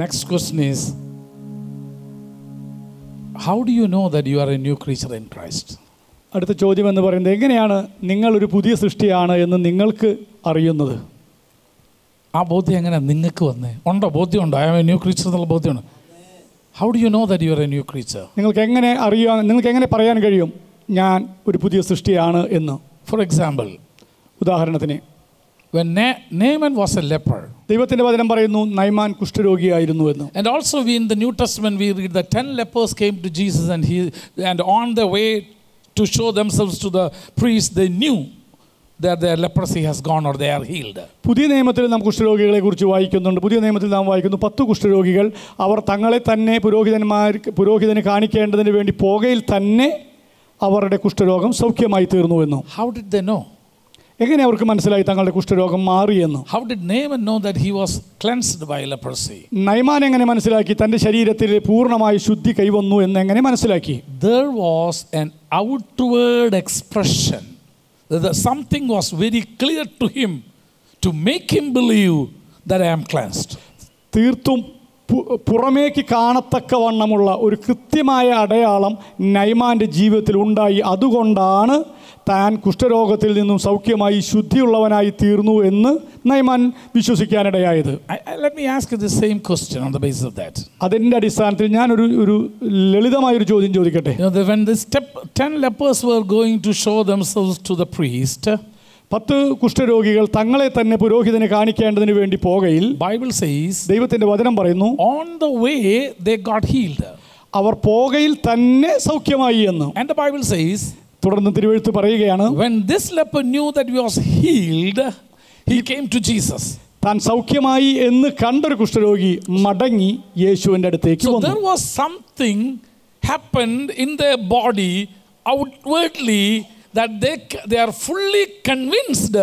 Next question is How do you know that you are a new creature in Christ? അടുത്ത ചോദ്യം എന്ന് പറയുന്നത് എങ്ങനെയാണ് നിങ്ങൾ ഒരു പുതിയ സൃഷ്ടിയാണ് എന്ന് നിങ്ങൾക്ക് അറിയുന്നത്? ആ ബോധ്യം എങ്ങനെയാണ് നിങ്ങൾക്ക് വന്നേ? ഉണ്ടോ ബോധ്യമുണ്ടോ I am a new creature എന്നുള്ള ബോധ്യമുണ്ട് how do you know that you are a new creature നിങ്ങൾക്ക് എങ്ങനെ അറിയാൻ നിങ്ങൾക്ക് എങ്ങനെ പറയാൻ കഴിയും ഞാൻ ഒരു പുതിയ സൃഷ്ടിയാണ് എന്ന്? ഫോർ എക്സാമ്പിൾ ഉദാഹരണത്തിന് when Naaman was a leper ദൈവത്തിൻ്റെ വചനം പറയുന്നു നൈമാൻ കുഷ്ഠരോഗിയായിരുന്നു എന്ന് And also, we in the New Testament, we read that 10 lepers came to Jesus, and, he, and on the way to show themselves to the priest, they knew that their leprosy has gone or they are healed. പുതിയ നിയമത്തിൽ നാം കുഷ്ഠരോഗികളെ കുറിച്ച് വായിക്കുന്നുണ്ട് പുതിയ നിയമത്തിൽ നാം വായിക്കുന്നു പത്ത് കുഷ്ഠരോഗികൾ അവർ തങ്ങളെ തന്നെ പുരോഹിതന്മാർക്ക് പുരോഹിതന് കാണിക്കേണ്ടതിന് വേണ്ടി പോകയിൽ തന്നെ അവരുടെ കുഷ്ഠരോഗം സൗഖ്യമായി തീർന്നു എന്നും How did they know? എങ്ങനെ അവർക്ക് മനസ്സിലായി തങ്ങളുടെ കുഷ്ഠരോഗം മാറിയെന്ന്? How did Naaman know that he was cleansed by leprosy നൈമാൻ എങ്ങനെ മനസ്സിലാക്കി തന്റെ ശരീരത്തിൽ പൂർണമായി ശുദ്ധി കൈവന്നു എന്ന് എങ്ങനെ മനസ്സിലാക്കി? There was an outward expression something was very clear to him to make him believe that I am cleansed. തീർത്തും പുറമേക്ക് പുറമേക്ക് കാണത്തക്കവണ്ണമുള്ള ഒരു കൃത്യമായ അടയാളം നൈമാന്റെ ജീവിതത്തിൽ ഉണ്ടായി. അതുകൊണ്ടാണ് താൻ കുഷ്ഠരോഗത്തിൽ നിന്നും സൗഖ്യമായി ശുദ്ധിയുള്ളവനായി തീർന്നു എന്ന് നയമാൻ വിശ്വസിക്കാനിടയായത്. അതിന്റെ അടിസ്ഥാനത്തിൽ ഞാനൊരു ഒരു ലളിതമായൊരു ചോദ്യം ചോദിക്കട്ടെ? പത്ത് കുഷ്ഠരോഗികൾ തങ്ങളെ തന്നെ പുരോഹിതനെ കാണിക്കേണ്ടതിന് വേണ്ടി പോകയിൽ ബൈബിൾ സെയ്സ് ദൈവത്തിന്റെ വചനം പറയുന്നു on the way they got healed അവർ പോകയിൽ തന്നെ സൗഖ്യമായി എന്ന്. ബൈബിൾ സെയ്സ് തുടർന്ന് തിരുവഴുത്ത് പറയുകയാണ് when this leper knew that he was healed, he came to Jesus. താൻ സൗഖ്യമായി എന്ന് കണ്ടൊരു കുഷ്ഠരോഗി മടങ്ങി യേശുവിൻ്റെ അടുത്തേക്ക് So വന്നു there was something happened in their body outwardly that they, they are fully convinced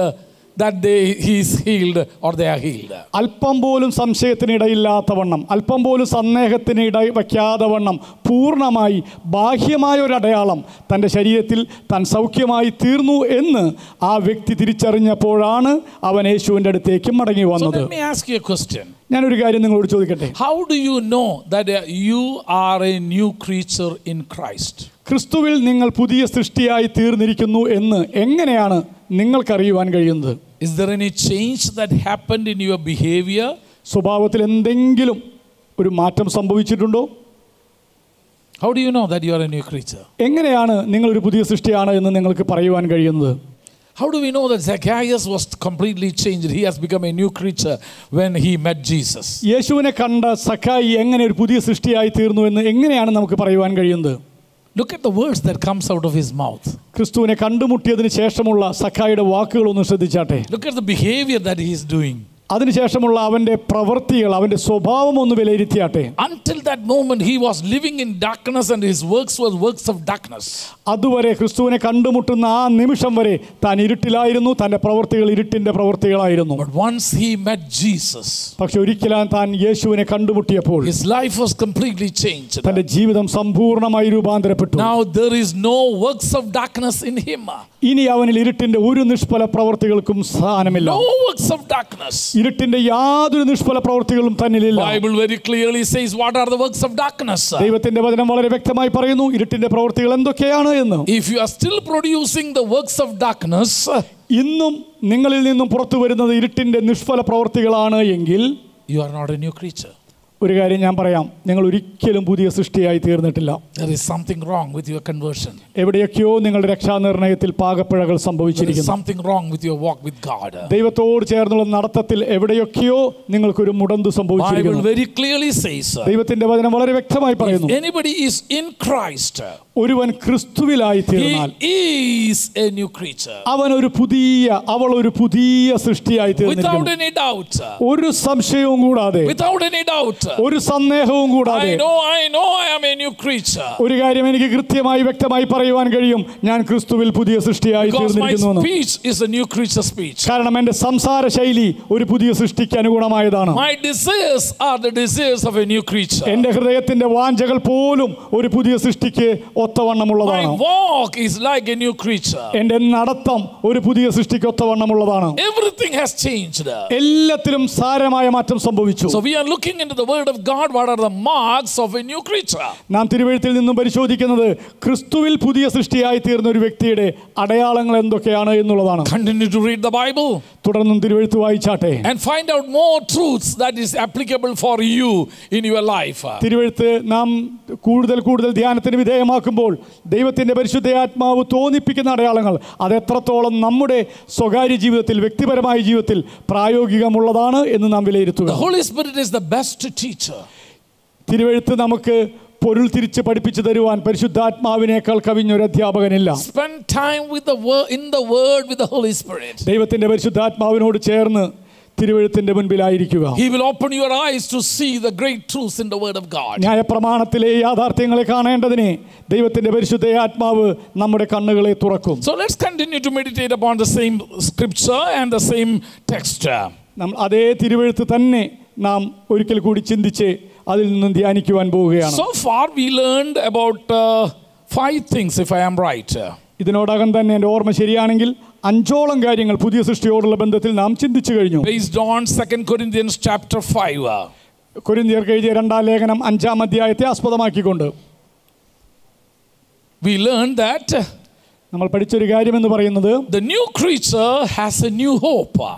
that they, he is healed or they are healed. അല്പം പോലും സംശയത്തിനിടയില്ലാത്തവണ്ണം അല്പം പോലും സന്ദേഹത്തിന് ഇട വയ്ക്കാതെ വണ്ണം പൂർണമായി ബാഹ്യമായ ഒരു അടയാളം തന്റെ ശരീരത്തിൽ താൻ സൗഖ്യമായി തീർന്നു എന്ന് ആ വ്യക്തി തിരിച്ചറിഞ്ഞപ്പോഴാണ് അവൻ യേശുവിന്റെ അടുത്തേക്ക് മടങ്ങി വന്നത് let me ask you a question. ഞാനൊരു കാര്യം നിങ്ങളോട് ചോദിക്കട്ടെ how do you know that you are a new creature in Christ ക്രിസ്തുവിൽ നിങ്ങൾ പുതിയ സൃഷ്ടിയായി തീർന്നിരിക്കുന്നു എന്ന് എങ്ങനെയാണ് നിങ്ങൾക്കറിയുവാൻ കഴിയുന്നത് Is there any change that happened in your behavior? സ്വഭാവത്തിൽ എന്തെങ്കിലും ഒരു മാറ്റം സംഭവിച്ചിട്ടുണ്ടോ How do you know that you are a new creature? എങ്ങനെയാണ് നിങ്ങളൊരു പുതിയ സൃഷ്ടിയാണ് എന്ന് നിങ്ങൾക്ക് പറയുവാൻ കഴിയുന്നത് How do we know that Zacchaeus was completely changed? He has become a new creature when he met Jesus. യേശുവിനെ കണ്ട സഖായി എങ്ങനെ ഒരു പുതിയ സൃഷ്ടിയായി തീർന്നു എന്ന് എങ്ങനെയാണ് നമുക്ക് പറയുവാൻ കഴിയുന്നത് Look at the words that comes out of his mouth. ക്രിസ്തുവിനെ കണ്ടുമുട്ടിയതിന് ശേഷമുള്ള സഖായിയുടെ വാക്കുകളൊന്ന് ശ്രദ്ധിച്ചാട്ടെ Look at the behavior that he is doing. അതിനുശേഷമുള്ള അവന്റെ പ്രവൃത്തികൾ അവന്റെ സ്വഭാവം ഒന്ന് വിലയിരുത്തിയാട്ടെ. Until that moment, he was living in darkness and his works was works of darkness അതുവരെ ക്രിസ്തുവിനെ കണ്ടുമുട്ടുന്ന ആ നിമിഷം വരെ താൻ ഇരുട്ടിലായിരുന്നു തന്റെ പ്രവൃത്തികൾ ഇരുട്ടിന്റെ പ്രവൃത്തികളായിരുന്നു. But once he met Jesus, പക്ഷെ ഒരിക്കലും താൻ യേശുവിനെ കണ്ടുമുട്ടിയപ്പോൾ his life was completely changed. തന്റെ ജീവിതം സമ്പൂർണമായി രൂപാന്തരപ്പെട്ടു. Now there is no works of darkness in him ഇനി അവനിൽ ഇരുട്ടിന്റെ ഒരു നിഷ്ഫല പ്രവൃത്തികൾക്കും സ്ഥാനമില്ല. No works of darkness. ഇരുട്ടിന്റെ യാതൊരു നിഷ്ഫല പ്രവൃത്തികളും തന്നിലില്ല. Bible very clearly says what are the works of darkness ദൈവത്തിന്റെ വചനം വളരെ വ്യക്തമായി പറയുന്നു ഇരുട്ടിന്റെ പ്രവൃത്തികൾ എന്തൊക്കെയാണ് എന്ന്. If you are still producing the works of darkness ഇന്നും നിങ്ങളിൽ നിന്നും പുറത്തു വരുന്നത് ഇരുട്ടിന്റെ നിഷ്ഫല പ്രവർത്തികളാണ് എങ്കിൽ you are not a new creature. ഒരു കാര്യം ഞാൻ പറയാം നിങ്ങൾ ഒരിക്കലും പുതിയ സൃഷ്ടിയായി തീർന്നിട്ടില്ല There is something wrong with your conversion. എവിടെയൊക്കെയോ നിങ്ങളുടെ രക്ഷാനിർണയത്തിൽ പാകപ്പിഴകൾ There is സംഭവിച്ചിരിക്കുന്നു something wrong with your walk with God. ദൈവത്തോട് ചേർന്നുള്ള നടത്തത്തിൽ എവിടെയൊക്കെയോ നിങ്ങൾക്കൊരു മുടന്ത് Bible സംഭവിച്ചിരിക്കുന്നു very clearly says ദൈവത്തിന്റെ വചനം വളരെ വ്യക്തമായി പറയുന്നു if anybody is in Christ, ഒരുവൻ ക്രിസ്തുവിലായി തീർന്നാൽ. അവൻ ഒരു പുതിയ അവൾ ഒരു പുതിയ സൃഷ്ടിയായി Without any doubt. ഒരു സംശയവും കൂടാതെ Without any doubt. ഒരു സന്ദേഹവും കൂടാതെ I know, I know I am a new creature. ഒരു കാര്യം എനിക്ക് കൃത്യമായി വ്യക്തമായി പറയുവാൻ കഴിയും ഞാൻ ക്രിസ്തുവിൽ പുതിയ സൃഷ്ടിയായി തീർന്നിരിക്കുന്നു speech is a new creature speech. കാരണം എന്റെ സംസാര ശൈലി ഒരു പുതിയ സൃഷ്ടിക്ക് അനുഗുണമായതാണ് എന്റെ desires are the desires of a new creature. എന്റെ ഹൃദയത്തിന്റെ വാഞ്ചകൾ പോലും ഒരു പുതിയ സൃഷ്ടിക്ക് ഒത്തവണ്ണമുള്ളതാണ് walk is like a new creature. എൻ്റെ നടത്തം ഒരു പുതിയ സൃഷ്ടിക്ക് ഒത്തവണ്ണമുള്ളതാണ് Everything has changed. എല്ലാത്തിലും സാരമായ മാറ്റം സംഭവിച്ചു So we are looking into the Word of God, what are the marks of a new creature? നാം തിരുവഴുത്തിൽ നിന്നും പരിശോധിക്കുന്നത് ക്രിസ്തുവിൽ പുതിയ സൃഷ്ടിയായി തീർന്ന ഒരു വ്യക്തിയുടെ അടയാളങ്ങൾ എന്തൊക്കെയാണ് എന്നുള്ളതാണ് Continue to read the Bible തുടർന്നും തിരുവഴുത്ത് വായിച്ചാട്ടെ and find out more truths that is applicable for you in your life. തിരുവഴുത്ത് നാം കൂടുതൽ കൂടുതൽ ധ്യാനത്തിന് വിധേയമാക്കുമ്പോൾ ദൈവത്തിന്റെ പരിശുദ്ധ ആത്മാവ് തോന്നിപ്പിക്കുന്ന അടയാളങ്ങൾ അത് എത്രത്തോളം നമ്മുടെ സ്വകാര്യ ജീവിതത്തിൽ വ്യക്തിപരമായ ജീവിതത്തിൽ പ്രായോഗികമുള്ളതാണ് എന്ന് നാം വിലയിരുത്തുക. തിരുവഴുത്ത് നമുക്ക് പൊരുൾ തിരിച്ച് പഠിപ്പിച്ചു തരുവാൻ പരിശുദ്ധാത്മാവിനേക്കാൾ കവിഞ്ഞൊരു അധ്യാപകനില്ല. ദൈവത്തിന്റെ പരിശുദ്ധാത്മാവിനോട് ചേർന്ന് തിരുവഴുത്തിൻ്റെ മുൻപിലായിരിക്കുക He will open your eyes to see the great truths in the Word of God. ന്യായപ്രമാണത്തിലെ യാഥാർത്ഥ്യങ്ങളെ കാണേണ്ടതിനെ ദൈവത്തിൻ്റെ പരിശുദ്ധയാത്മാവ് നമ്മുടെ കണ്ണുകളെ തുറക്കും So let's continue to meditate upon the same scripture and the same text. നമ്മൾ അതേ തിരുവഴുത്ത് തന്നെ നാം ഒരിക്കൽ കൂടി ചിന്തിച്ച് അതിൽ നിന്നും ധ്യാനിക്കുവാൻ പോവുകയാണ് So far, we learned about uh, five things, if I am right. ഇതിനോടകം തന്നെ എൻ്റെ ഓർമ്മ ശരിയാണെങ്കിൽ അഞ്ചോളം കാര്യങ്ങൾ പുതിയ സൃഷ്ടിയോടുള്ള ബന്ധത്തിൽ നാം ചിന്തിച്ചു കഴിഞ്ഞു based on second Corinthians chapter 5. കൊരിന്തിയർക്ക് എഴുതിയ രണ്ടാം ലേഖനം അഞ്ചാം അധ്യായത്തെ ആസ്പദമാക്കിക്കൊണ്ട് വി ലേൺ ദാറ്റ് നമ്മൾ പഠിച്ചൊരു കാര്യം എന്ന് പറയുന്നത് the new creature has a new hope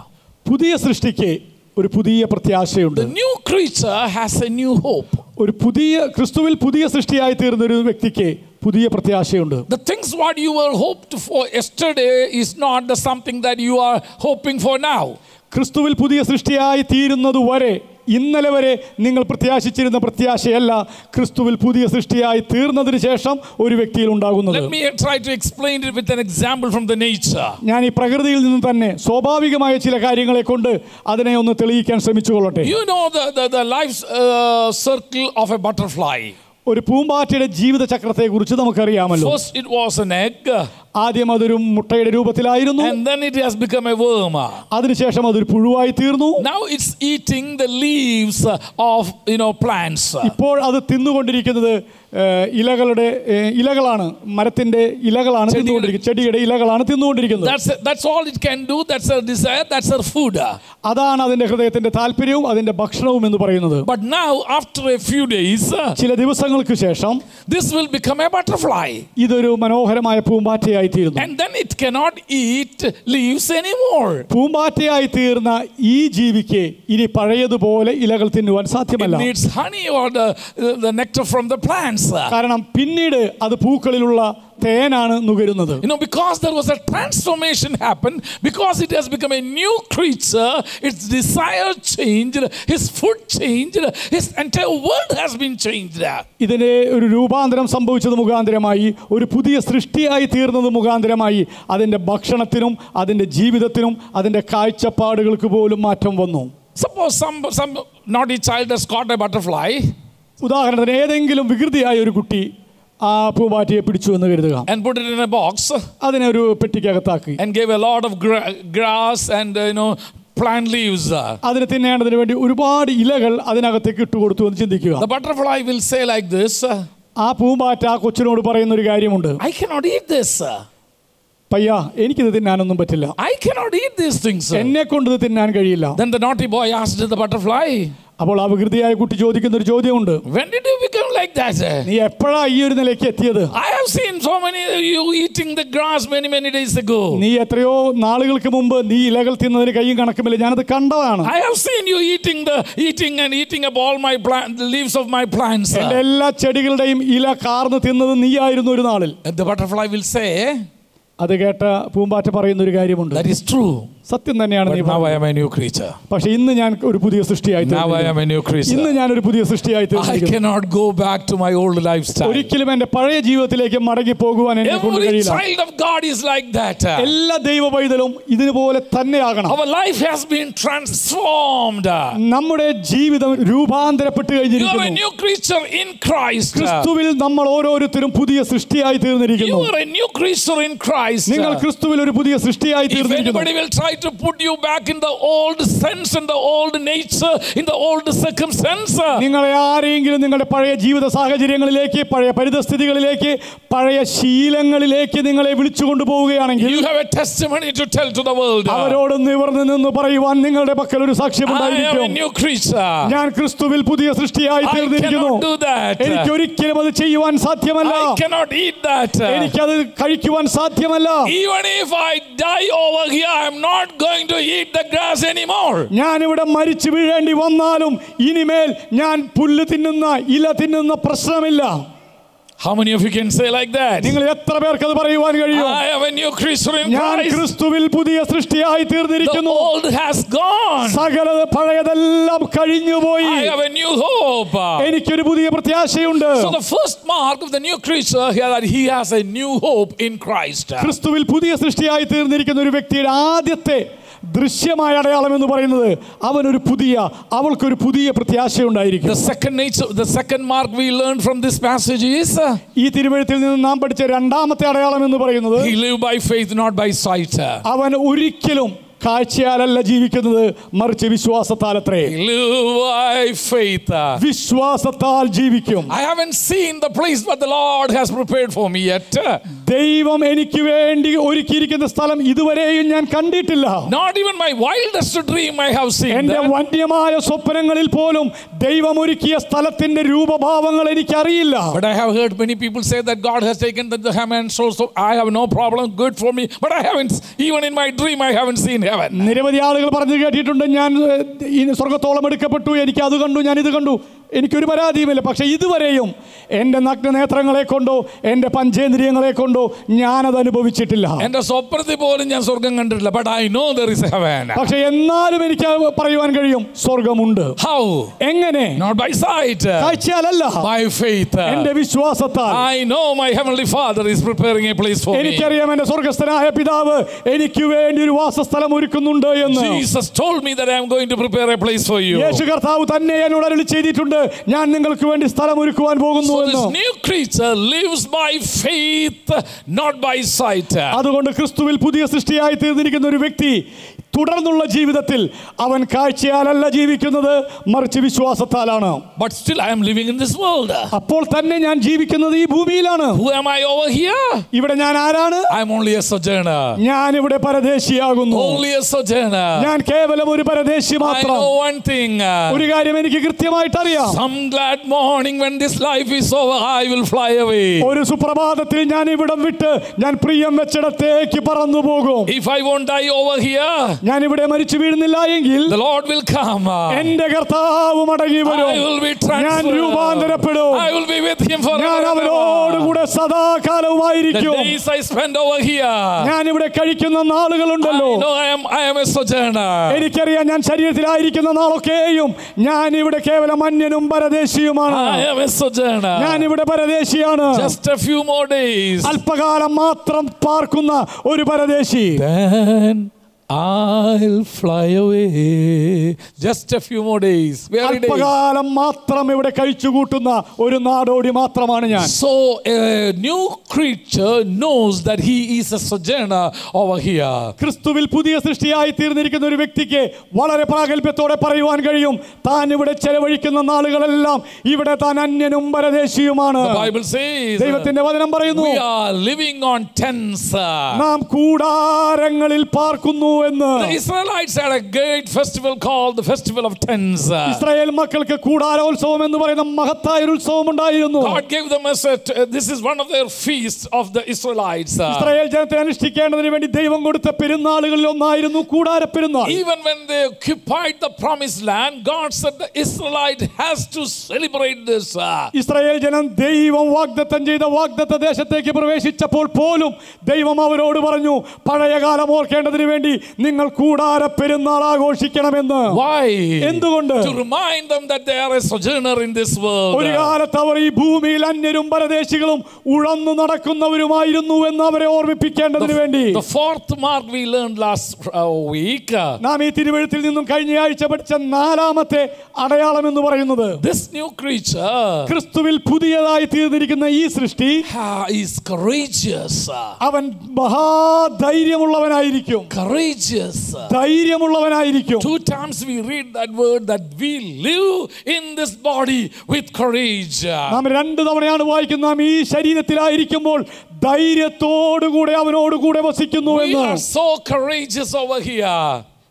പുതിയ സൃഷ്ടിക്ക് ഒരു പുതിയ പ്രത്യാശയുണ്ട് new creature has a new hope. ഒരു പുതിയ ക്രിസ്തുവിൽ പുതിയ സൃഷ്ടിയായി തീർന്ന ഒരു വ്യക്തിക്ക് പുതിയ പ്രത്യാശയുണ്ട് The things what you were hoped for yesterday is not the something that you are hoping for now. ക്രിസ്തുവിൽ പുതിയ സൃഷ്ടിയായി തീരുന്നത് വരെ ഇന്നലെ വരെ നിങ്ങൾ പ്രത്യാശിച്ചിരുന്ന പ്രത്യാശയല്ല ക്രിസ്തുവിൽ പുതിയ സൃഷ്ടിയായി തീർന്നതിന് ശേഷം ഒരു വ്യക്തിയിൽ ഉണ്ടാകുന്നത് Let me try to explain it with an example from the nature. ഞാൻ ഈ പ്രകൃതിയിൽ നിന്ന് തന്നെ സ്വാഭാവികമായ ചില കാര്യങ്ങളെ കൊണ്ട് അതിനെ ഒന്ന് തെളിയിക്കാൻ know the, the, the life uh, circle of a butterfly. ഒരു പൂമ്പാറ്റയുടെ ജീവിത ചക്രത്തെ കുറിച്ച് നമുക്കറിയാമല്ലോ ആദ്യം അതൊരു മുട്ടയുടെ രൂപത്തിലായിരുന്നു and then it has become a worm. അതിനുശേഷം അതൊരു പുഴുവായി തീർന്നു Now it's eating the leaves of you know plants. ഇപ്പോൾ അത് തിന്നുകൊണ്ടിരിക്കുന്നത് ഇലകളുടെ ഇലകളാണ് മരത്തിന്റെ ഇലകളാണ് തിന്നുകൊണ്ടിരിക്കുന്നത് ചെടിയുടെ ഇലകളാണ് തിന്നുകൊണ്ടിരിക്കുന്നത് That's that's all it can do. That's her desire. That's her food. അതാണ് അതിന്റെ ഹൃദയത്തിന്റെ താല്പര്യവും അതിന്റെ ഭക്ഷണവും എന്ന് പറയുന്നത് But now, after a few days, ചില ദിവസങ്ങൾക്ക് ശേഷം this will become a butterfly, ഇതൊരു മനോഹരമായ പൂമ്പാറ്റയായി തീരുന്നു and then it cannot eat leaves anymore. പൂമ്പാറ്റയായി തീർന്ന ഈ ജീവിക്ക് ഇനി പഴയതുപോലെ ഇലകൾ തിന്നുവാൻ It സാധ്യമല്ല needs honey or the, the nectar from the plants. കാരണം പിന്നീട് അത് പൂക്കളിലുള്ള തേനാണ് നുകരുന്നത്. You know, because there was a transformation happened, because it has become a new creature, its desire changed, his food changed, his entire world has been changed. ഇതിന് ഒരു രൂപാന്തരം സംഭവിച്ചത് മുഖാന്തരമായി ഒരു പുതിയ സൃഷ്ടിയായി തീർന്നത് മുഖാന്തരമായി അതിന്റെ ഭക്ഷണത്തിനും അതിന്റെ ജീവിതത്തിനും അതിന്റെ കാഴ്ചപ്പാടുകൾക്ക് പോലും മാറ്റം വന്നു. സപ്പോസ് സം സം നോട്ട് ഈ child has caught a butterfly ഉദാഹരണത്തിന് ഏതെങ്കിലും വികൃതിയായ ഒരു കുട്ടി ആ പൂമ്പാറ്റയെ പിടിച്ചു എന്ന് കരുതുക and put it in a box അതിനെ ഒരു പെട്ടിക്കകത്താക്കി and gave a lot of gra- grass and, uh, you know, plant leaves. അതിന് തിന്നേണ്ടതിന് വേണ്ടി ഒരുപാട് ഇലകൾ അതിനകത്തേക്ക് ഇട്ടുകൊടുത്തു എന്ന് ചിന്തിക്കുക The butterfly will say like this, ആ പൂമ്പാറ്റ ആ കൊച്ചിനോട് പറയുന്ന ഒരു കാര്യമുണ്ട് I cannot eat this. പയ്യ എനിക്കിത് തിന്നാനൊന്നും പറ്റില്ല I cannot eat these things. എന്നെ കൊണ്ട് ഇത് തിന്നാൻ കഴിയില്ല Then the naughty boy asked the butterfly, അപ്പോൾ ആ വികൃതിയായ കുട്ടി ചോദിക്കുന്ന ഒരു ചോദ്യമുണ്ട് When did you become like that? നീ എപ്പോഴാ ഈ ഒരു നിലയ്ക്ക് എത്തിയത് I have seen so many you eating the grass many, many days ago. നീ എത്രയോ നാളുകൾക്ക് മുമ്പ് നീ ഇലകൾ തിന്നതിന് കൈയും കണക്കുമില്ല ഞാനത് കണ്ടതാണ് I have seen you eating the eating and eating up all my plant, the leaves of my plants. എല്ലാ ചെടികളുടെയും ഇല കാർന്ന് തിന്നത് നീയായിരുന്നു ഒരു നാളിൽ the butterfly will say, അത് കേട്ട പൂമ്പാറ്റ പറയുന്ന ഒരു കാര്യമുണ്ട് That is true. സത്യം തന്നെയാണ്. പക്ഷെ ഇന്ന് ഞാൻ ഒരു പുതിയ സൃഷ്ടിയായി ഇന്ന് ഞാൻ ഒരു പുതിയ സൃഷ്ടിയായി I cannot go back to my old lifestyle. ഒരിക്കലും എന്റെ പഴയ ജീവിതത്തിലേക്ക് മടങ്ങി പോകുവാൻ എന്നെ കൊണ്ട് Every കഴിയില്ല child of God is like that. എല്ലാ ദൈവ പൈതലും ഇതുപോലെ തന്നെയാകണം Our life has been transformed. നമ്മുടെ ജീവിതം രൂപാന്തരപ്പെട്ട് You are a കഴിഞ്ഞിരിക്കുന്നു new creature in Christ. ക്രിസ്തുവിൽ നമ്മൾ ഓരോരുത്തരും പുതിയ സൃഷ്ടിയായി You തീർന്നിരിക്കുന്നു are a new creature in Christ. നിങ്ങൾ ക്രിസ്തുവിൽ ഒരു പുതിയ സൃഷ്ടിയായി തീർന്നിരിക്കുന്നു to put you back in the old sense, in the old nature, in the old circumstance. നിങ്ങളെ ആരെങ്കിലും നിങ്ങളുടെ പഴയ ജീവിത സാഹചര്യങ്ങളിലേക്ക് പഴയ പരിതസ്ഥിതികളിലേക്ക് പഴയ ശീലങ്ങളിലേക്ക് നിങ്ങളെ വിളിച്ചു കൊണ്ടുപോവുകയാണെങ്കിൽ You have a testimony to tell to the world. അവരോട് നിവർന്ന് നിന്ന് പറയുവാൻ നിങ്ങളുടെ പക്കൽ ഒരു I am a സാക്ഷ്യമുണ്ടായിരിക്കും new creature. ഞാൻ ക്രിസ്തുവിൽ പുതിയ സൃഷ്ടിയായി I തീർന്നിരിക്കുന്നു cannot do that. എനിക്ക് ഒരിക്കലും അത് ചെയ്യുവാൻ സാധ്യമല്ല I cannot eat that. എനിക്കത് കഴിക്കുവാൻ സാധ്യമല്ല Even if I die over here, I am not going to eat the grass anymore. ഞാനിവിടെ മരിച്ചു വീഴേണ്ടി വന്നാലും ഇനിമേൽ ഞാൻ പുല്ല് തിന്നുന്ന ഇല തിന്നുന്ന പ്രശ്നമില്ല How many of you can say like that? നിങ്ങൾ എത്ര പേർക്ക് അത് പറയുവാൻ കഴിയും I am a new creature in ഞാൻ Christ. ക്രിസ്തുവിൽ പുതിയ സൃഷ്ടിയായി The തീർന്നിരിക്കുന്നു old has gone. സകലത് പഴയതെല്ലാം കഴിഞ്ഞുപോയി I have a new hope. എനിക്കൊരു പുതിയ പ്രത്യാശയുണ്ട് So the first mark of the new creature here that he has a new hope in Christ. ക്രിസ്തുവിൽ പുതിയ സൃഷ്ടിയായി തീർന്നിരിക്കുന്ന ഒരു വ്യക്തിയുടെ ആദ്യത്തെ ദൃശ്യമായ അടയാളം എന്ന് പറയുന്നത് അവനൊരു പുതിയ അവൾക്കൊരു പുതിയ പ്രത്യാശ second mark we learn from this passage is ഈ തിരുവഴുത്തിൽ നിന്ന് നാം പഠിച്ച രണ്ടാമത്തെ അടയാളം എന്ന് പറയുന്നത് by faith not by sight അവൻ ഒരിക്കലും കാഴ്ചയാലല്ല ജീവിക്കുന്നത് മറിച്ച് വിശ്വാസത്താൽ അത്രേ വിശ്വാസത്താൽ ജീവിക്കും. I haven't seen the place the Lord has prepared for me at ദൈവം എനിക്ക് വേണ്ടി ഒരുക്കിയിരിക്കുന്ന സ്ഥലം ഇതുവരെയും ഞാൻ കണ്ടിട്ടില്ല not even my wildest dream I have seen എന്റെ വന്യമായ സ്വപ്നങ്ങളിൽ പോലും ദൈവം ഒരുക്കിയ സ്ഥലത്തിന്റെ രൂപഭാവങ്ങൾ I have heard many people say that God has taken the, the ham and soul, so I have no problem, good for me. But I haven't, even in my dream, I haven't seen heaven. നിരവധി ആളുകൾ പറഞ്ഞു കേട്ടിട്ടുണ്ട് ഞാൻ സ്വർഗത്തോളം എടുക്കപ്പെട്ടു എനിക്ക് അത് കണ്ടു ഞാൻ ഇത് കണ്ടു എനിക്കൊരു പരാതിയുമില്ല. പക്ഷെ ഇതുവരെയും എന്റെ നഗ്നനേത്രങ്ങളെ കൊണ്ടോ എന്റെ പഞ്ചേന്ദ്രിയങ്ങളെ കൊണ്ടോ ഞാനത് അനുഭവിച്ചിട്ടില്ല എന്റെ സ്വപ്നത്തിൽ പോലും ഞാൻ സ്വർഗം കണ്ടിട്ടില്ല. But I know there is heaven പക്ഷെ എന്നാലും എനിക്ക് പറയുവാൻ കഴിയും. സ്വർഗമുണ്ട്. ഹൗ എങ്ങനെ? നോട്ട് ബൈ സൈറ്റ് കാഴ്ചയാലല്ല. ബൈ ഫെയ്ത്ത് എന്റെ വിശ്വാസത്താൽ. I know my heavenly father is preparing a place for me എനിക്കറിയാം എന്റെ സ്വർഗസ്ഥനായ പിതാവ് എനിക്ക് വേണ്ടി ഒരു വാസസ്ഥലം ഒരുക്കുന്നുണ്ട് എന്ന്. Jesus told me that I am going to prepare a place for you യേശു കർത്താവ് തന്നെ എന്നോട് അരുളി ചെയ്തിട്ടുണ്ട്. ഞാൻ നിങ്ങൾക്ക് വേണ്ടി സ്ഥലം ഒരുക്കുവാൻ പോകുന്നു എന്ന് new creature lives by faith, not by sight. അതുകൊണ്ട് ക്രിസ്തുവിൽ പുതിയ സൃഷ്ടിയായി തീർന്നിരിക്കുന്ന ഒരു വ്യക്തി തുടർന്നുള്ള ജീവിതത്തിൽ അവൻ കാഴ്ചയാലല്ല ജീവിക്കുന്നത് മറിച്ച് വിശ്വാസത്താലാണ് But still I am living in this world. അപ്പോൾ തന്നെ ഞാൻ ജീവിക്കുന്നത് ഈ ഭൂമിയിലാണ് Who am I over here? ഇവിടെ ഞാൻ ആരാണ് I am only a sojourner. ഞാൻ ഇവിടെ പരദേശിയാകുന്നു Only a sojourner. ഞാൻ കേവലം ഒരു പരദേശി മാത്രം know one thing. ഒരു കാര്യം എനിക്ക് കൃത്യമായിട്ട് അറിയാം Some glad morning when this life is over, I will fly away. ഒരു സുപ്രഭാതത്തിൽ ഞാൻ ഇവിടം വിട്ട് ഞാൻ പ്രിയം വെച്ചിടത്തേക്ക് പറന്നു പോകും If I won't die over here, ഞാൻ ഇവിടെ മരിച്ചു വീഴുന്നില്ല എങ്കിൽ the Lord will come. എന്റെ കർത്താവ് മടങ്ങി വരും I will be ഞാൻ. രൂപാന്തരപ്പെടും I will be with him forever. ഞാൻ. അവനോടുകൂടെ The സദാകാലവുമായിരിക്കും days I spend over here, ഞാൻ ഇവിടെ കഴിക്കുന്ന നാളുകളുണ്ടല്ലോ I know I am I am a sojourner. എനിക്കറിയാം ഞാൻ ശരീരത്തിലായിരിക്കുന്ന നാളൊക്കെയും ഞാൻ ഇവിടെ കേവലം അന്യനും പരദേശിയുമാണ് I am a sojourner. ഞാൻ ഇവിടെ പരദേശിയാണ് Just a few more days. അല്പകാലം മാത്രം പാർക്കുന്ന ഒരു പരദേശി Then I'll fly away. Just a few more days. Very days. അല്പകാലം മാത്രം ഇവിടെ കഴിച്ചുകൂട്ടുന്ന ഒരു നാടോടി മാത്രമാണ് ഞാൻ So a new creature knows that he is a sojourner over here. ക്രിസ്തുവിൽ പുതിയ സൃഷ്ടിയായി തീർന്നിരിക്കുന്ന ഒരു വ്യക്തിക്ക് വളരെ പ്രാഗൽഭ്യത്തോടെ പറയുവാൻ കഴിയും താൻ ഇവിടെ ചെലവഴിക്കുന്ന നാളുകളെല്ലാം ഇവിടെ താൻ അന്യനും പരദേശിയുമാണ് The Bible says ദൈവത്തിന്റെ വചനം പറയുന്നു we are living on tents. നാം കൂടാരങ്ങളിൽ പാർക്കുന്നു എന്ന് The Israelites had a great festival called the Festival of Tents. Israel മക്കൾക്ക് കൂടാരോത്സവം എന്ന് പറയുന്ന മഹത്തായ ഒരു ഉത്സവം ഉണ്ടായിരുന്നു God gave them as a, t- this is one of their feasts of the Israelites. Israel ജനത്തെ അനുഷ്ഠിക്കേണ്ടതിന് വേണ്ടി ദൈവം കൊടുത്ത പെരുന്നാളുകളിൽ ഒന്നായിരുന്നു കൂടാര പെരുന്നാൾ Even when they occupied the promised land, God said the Israelite has to celebrate this. Israel ജനം ദൈവം വാഗ്ദത്തം ചെയ്ത വാഗ്ദത്ത ദേശത്തേക്ക് പ്രവേശിച്ചപ്പോൾ പോലും ദൈവം അവരോട് പറഞ്ഞു പഴയ കാലം ഓർക്കേണ്ടതിന് വേണ്ടി നിങ്ങൾ കൂടാര പെരുന്നാൾ ആഘോഷിക്കണമെന്ന് Why? എന്തുകൊണ്ട് To remind them that they are a sojourner in this world. ഒരു കാലത്ത് അവർ ഈ ഭൂമിയിൽ അന്യരും പരദേശികളും ഉഴന്നു നടക്കുന്നവരുമായിരുന്നു എന്ന് അവരെ ഓർമ്മിപ്പിക്കേണ്ടതിന് വേണ്ടി The fourth mark we learned last uh, week. uh, നാം ഈ തിരുവഴുത്തിൽ നിന്നും കഴിഞ്ഞ ആഴ്ച പഠിച്ച നാലാമത്തെ അടയാളം എന്ന് പറയുന്നത് This new creature ക്രിസ്തുവിൽ പുതിയതായി തീർന്നിരിക്കുന്ന ഈ സൃഷ്ടി is courageous. uh, അവൻ മഹാധൈര്യമുള്ളവനായിരിക്കും courageous. ധൈര്യമുള്ളവനായിരിക്കും Two times we read that word that we live in this body with courage. നാം രണ്ടു തവണയാണ് വായിക്കുന്നത് നാം ഈ ശരീരത്തിലായിരിക്കുമ്പോൾ ധൈര്യത്തോടുകൂടെ അവനോടുകൂടെ വസിക്കുന്നു We എന്ന് are so courageous over here.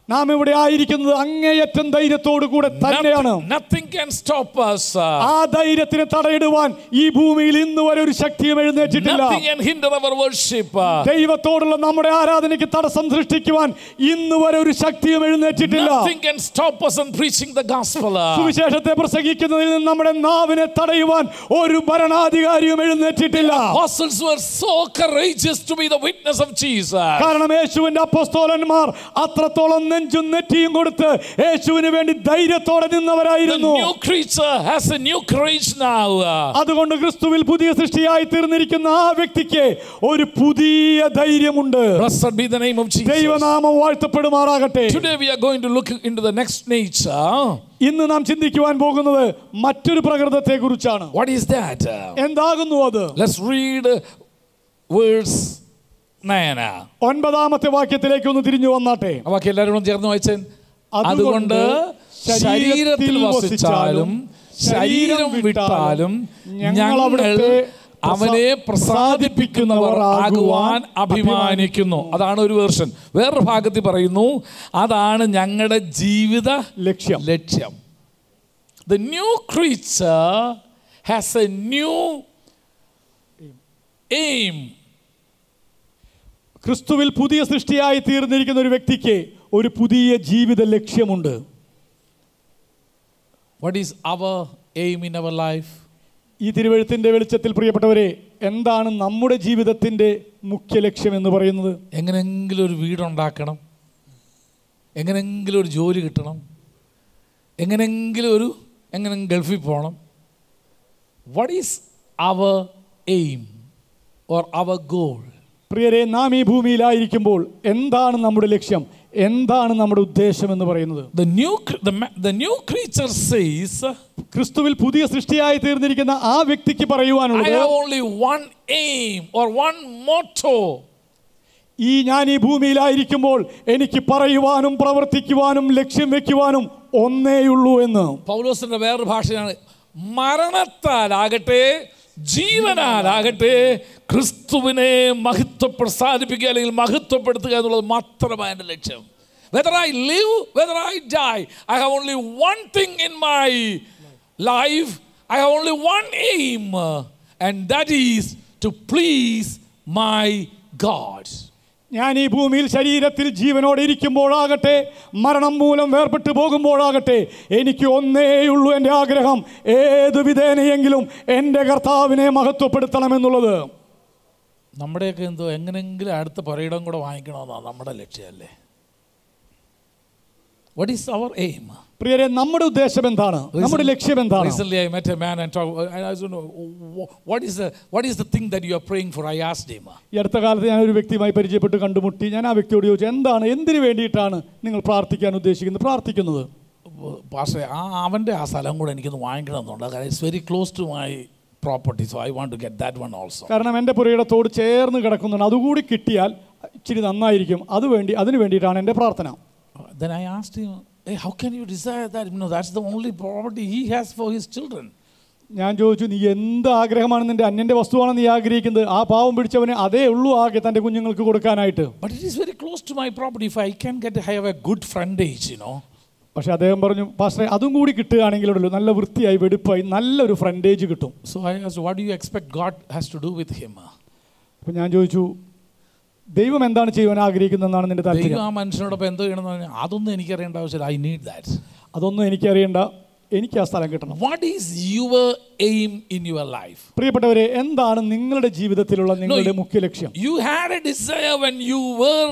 നാം ഇവിടെ ആയിരിക്കുന്നത് അങ്ങേയറ്റം ധൈര്യത്തോടുകൂടെ തന്നെയാണ് nothing can stop us us. ആ ധൈര്യത്തിനെ തടയിടുവാൻ ഈ ഭൂമിയിൽ ഇന്ന് വരെ ഒരു ശക്തിയും എഴുന്നേറ്റിട്ടില്ല nothing can hinder our worship ദൈവത്തോടുള്ള നമ്മുടെ ആരാധനയ്ക്ക് തടസ്സം സൃഷ്ടിക്കുവാൻ ഇന്ന് വരെ ഒരു ശക്തിയും എഴുന്നേറ്റിട്ടില്ല nothing can stop us in preaching the gospel. സുവിശേഷത്തെ പ്രസംഗിക്കുന്നതിൽ നിന്ന് നമ്മുടെ നാവിനെ തടയുവാൻ ഒരു ഭരണാധികാരിയും എഴുന്നേറ്റിട്ടില്ല Apostles were so courageous to be the witness of Jesus. കാരണം യേശുവിന്റെ അപ്പോസ്തലന്മാർ അത്രത്തോളം നെഞ്ചും നെറ്റിയും കൊടുത്ത് യേശുവിന് വേണ്ടി ധൈര്യത്തോടെ നിന്നവരായിരുന്നു new creature has a new courage now. അതുകൊണ്ട് ക്രിസ്തുവിൽ പുതിയ സൃഷ്ടിയായി തീർന്നിരിക്കുന്ന ആ വ്യക്തിക്ക് ഒരു പുതിയ ധൈര്യമുണ്ട്. ദൈവനാമം വാഴ്ത്തപ്പെടുമാറാകട്ടെ Today we are going to look into the next nature. ഇന്ന് നാം ചിന്തിക്കുവാൻ പോകുന്നത് മറ്റൊരു പ്രകൃതത്തെ കുറിച്ചാണ് വാട്ട് ഈസ് ദാറ്റ് എന്താകുന്നു അത് Let's റീഡ് verse 9. ഒൻപതാമത്തെ വാക്യത്തിലേക്ക് ഒന്ന് തിരിഞ്ഞു വന്നാട്ടെ. വാക്യം എല്ലാവരും ചേർന്ന് അതുകൊണ്ട് അതുകൊണ്ട് ശരീരത്തിൽ വസിച്ചാലും ശരീരം വിട്ടാലും ഞങ്ങൾ അവിടെ അവനെ പ്രസാദിപ്പിക്കുന്നവർ ആകുവാൻ അഭിമാനിക്കുന്നു. അതാണ് ഒരു വേർഷൻ. വേറൊരു ഭാഗത്തിൽ പറയുന്നു അതാണ് ഞങ്ങളുടെ ജീവിത ലക്ഷ്യം. ലക്ഷ്യം. The new creature has a new aim ക്രിസ്തുവിൽ പുതിയ സൃഷ്ടിയായി തീർന്നിരിക്കുന്ന ഒരു വ്യക്തിക്ക് ഒരു പുതിയ ജീവിത ലക്ഷ്യമുണ്ട്. What is our aim in our life ഈ തിരുവഴുത്തിന്റെ വെളിച്ചത്തിൽ പ്രിയപ്പെട്ടവരെ എന്താണ് നമ്മുടെ ജീവിതത്തിന്റെ മുഖ്യ ലക്ഷ്യം എന്ന് പറയുന്നത്? എങ്ങനെയെങ്കിലും ഒരു വീടുണ്ടാക്കണം എങ്ങനെയെങ്കിലും ഒരു ജോലി കിട്ടണം. എങ്ങനെയെങ്കിലും ഒരു എങ്ങനെ ഗൾഫിൽ പോകണം. What is our aim or our goal പ്രിയരെ നാം ഈ ഭൂമിയിലായിരിക്കുമ്പോൾ എന്താണ് നമ്മുടെ ലക്ഷ്യം? എന്താണ് നമ്മുടെ ഉദ്ദേശം എന്ന് പറയുന്നത്? ക്രിസ്തുവിൽ പുതിയ സൃഷ്ടിയായി തീർന്നിരിക്കുന്ന ആ വ്യക്തിക്ക് പറയുവാനുള്ളത് ഈ ഞാൻ ഈ ഭൂമിയിലായിരിക്കുമ്പോൾ എനിക്ക് പറയുവാനും പ്രവർത്തിക്കുവാനും ലക്ഷ്യം വെക്കുവാനും ഒന്നേയുള്ളൂ എന്ന്. പൗലോസിന്റെ വേറൊരു ഭാഷയാണ് മരണത്താലാകട്ടെ ജീവനാലാകട്ടെ ക്രിസ്തുവിനെ മഹത്വ പ്രസാദിപ്പിക്കുക അല്ലെങ്കിൽ മഹത്വപ്പെടുത്തുക എന്നുള്ളത് മാത്രമാണ് എന്റെ ലക്ഷ്യം. Whether I live whether I die I have only one thing in my life I have only one aim and that is to please my God ഞാൻ ഈ ഭൂമിയിൽ ശരീരത്തിൽ ജീവനോടെ ഇരിക്കുമ്പോഴാകട്ടെ മരണം മൂലം വേർപെട്ട് പോകുമ്പോഴാകട്ടെ എനിക്ക് ഒന്നേയുള്ളൂ എന്റെ ആഗ്രഹം. ഏത് വിധേനയെങ്കിലും എന്റെ കർത്താവിനെ മഹത്വപ്പെടുത്തണമെന്നുള്ളത്. നമ്മുടെയൊക്കെ എന്തോ എങ്ങനെയെങ്കിലും അടുത്ത പുരയിടം കൂടെ വാങ്ങിക്കണമെന്നാണ് നമ്മുടെ ലക്ഷ്യമല്ലേ വാട്ട് ഈസ് അവർ എയിം പ്രിയരെ നമ്മുടെ ഉദ്ദേശം എന്താണ്? നമ്മുടെ ലക്ഷ്യം എന്താണ്? Recently, I met a man and talk I I don't know. Is what is the what is the thing that you are praying for. I asked him. ഈ അടുത്ത കാലത്ത് ഞാൻ ഒരു വ്യക്തിയുമായി പരിചയപ്പെട്ട് കണ്ടുമുട്ടി. ഞാൻ ആ വ്യക്തിയോട് ചോദിച്ചു എന്താണ്? എന്തിനു വേണ്ടിയിട്ടാണ് നിങ്ങൾ പ്രാർത്ഥിക്കാൻ ഉദ്ദേശിക്കുന്നത്? പ്രാർത്ഥിക്കുന്നത്. പക്ഷേ ആ അവന്റെ ആ സ്ഥലം കൂടെ എനിക്കൊന്ന് വാങ്ങിക്കണമെന്നുണ്ട്. കാരണം it's very close to my property so I want to get that one also കാരണം എന്റെ പുരയിടത്തോട് ചേർന്ന് കിടക്കുന്നുണ്ട്. അതുകൂടി കിട്ടിയാൽ ഇച്ചിരി നന്നായിരിക്കും. അതുവേണ്ടി അതിനു വേണ്ടിയിട്ടാണ് എന്റെ പ്രാർത്ഥന. Then I asked him, hey, how can you desire that? No, that's the only property he has for his children. ഞാൻ ചോദിച്ചു നീ എന്ത് ആഗ്രഹമാണ് നിന്റെ അന്യന്റെ വസ്തുവാണ് നീ ആഗ്രഹിക്കുന്നത് ആ പാവം പിടിച്ചവന് അതേ ഉള്ളൂ ആകെ തന്റെ കുഞ്ഞുങ്ങൾക്ക് കൊടുക്കാനായിട്ട് But it is very close to my property. If I can get, I have a good frontage, you know. പക്ഷെ അദ്ദേഹം പറഞ്ഞു പാസ്റ്ററെ അതും കൂടി കിട്ടുകയാണെങ്കിലുണ്ടല്ലോ നല്ല വൃത്തിയായി വെടുപ്പായി നല്ലൊരു ഫ്രണ്ടേജ് കിട്ടും So I asked, what do you expect God has to do with him? അപ്പം ഞാൻ ചോദിച്ചു ദൈവം എന്താണ് ചെയ്യുവാൻ ആഗ്രഹിക്കുന്നതെന്നാണ് നിന്റെ താല്പര്യം. ആ മനുഷ്യനോടൊപ്പം എന്തോ ചെയ്യണമെന്ന് പറഞ്ഞാൽ അതൊന്നും എനിക്കറിയേണ്ട ആവശ്യമില്ല. ഐ നീഡ് ദാറ്റ് അതൊന്നും എനിക്കറിയണ്ട. എനിക്ക് ആ സ്ഥലം കിട്ടണം. What is your aim in your life പ്രിയപ്പെട്ടവരെ എന്താണ് നിങ്ങളുടെ ജീവിതത്തിലുള്ള നിങ്ങളുടെ മുഖ്യ ലക്ഷ്യം? You had a desire when you were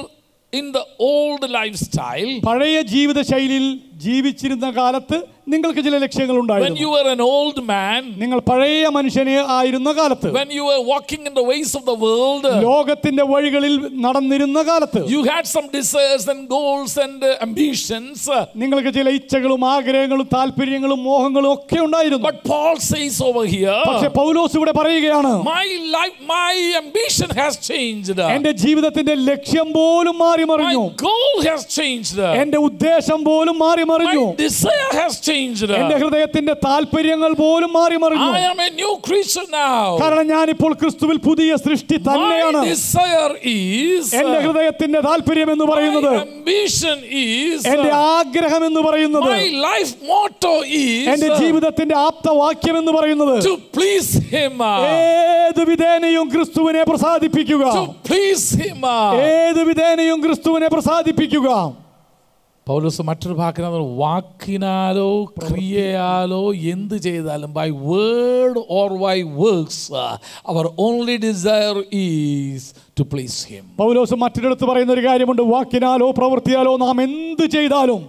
in the old life style പഴയ ജീവിത ശൈലിയിൽ ജീവിച്ചിരുന്ന കാലത്ത് നിങ്ങൾക്ക് ചില ലക്ഷ്യങ്ങൾ When ഉണ്ടായിരുന്നു you were an old man, നിങ്ങൾ പഴയ മനുഷ്യനെ ആയിരുന്ന കാലത്ത് when you were walking in the ways of the world, ലോകത്തിന്റെ വഴികളിൽ നടന്നിരുന്ന കാലത്ത് you had some desires and goals and uh, ambitions. നിങ്ങൾക്ക് ചില ഇച്ഛകളും ആഗ്രഹങ്ങളും താല്പര്യങ്ങളും മോഹങ്ങളും ഒക്കെ ഉണ്ടായിരുന്നു But Paul says over പക്ഷെ here, പൗലോസ് ഇവിടെ പറയുകയാണ് my life, my ambition has changed. എന്റെ ജീവിതത്തിന്റെ ലക്ഷ്യം പോലും മാറി മറിഞ്ഞു My goal has changed. എന്റെ ഉദ്ദേശം പോലും മാറി മറിഞ്ഞു My desire has changed. എന്റെ ഹൃദയത്തിന്റെ താൽപര്യങ്ങൾ പോലും മാറി മറിഞ്ഞു I am a new creature now. കാരണം ഞാൻ ഇപ്പോൾ ക്രിസ്തുവിൽ പുതിയ സൃഷ്ടി തന്നെയാണ് My desire is, എന്റെ ഹൃദയത്തിന്റെ താൽപര്യം എന്ന് പറയുന്നത് my ambition is, എന്റെ ആഗ്രഹം എന്ന് പറയുന്നത് my life motto is എന്റെ ജീവിതത്തിന്റെ ആപ്തവാക്യം എന്ന് പറയുന്നത് to please Him. ഏത് വിധേനയും ക്രിസ്തുവിനെ പ്രസാദിപ്പിക്കുക To please Him. ഏത് വിധേനയും ക്രിസ്തുവിനെ പ്രസാദിപ്പിക്കുക പൗലോസ് മറ്റൊരു വാക്കിനകത്ത് വാക്കിനാലോ ക്രിയയാലോ എന്ത് ചെയ്താലും by word or by works our only desire is to please him പൗലോസ് മറ്റൊരിടത്ത് പറയുന്ന ഒരു കാര്യമുണ്ട് വാക്കിനാലോ പ്രവൃത്തിയാലോ നാം എന്ത് ചെയ്താലും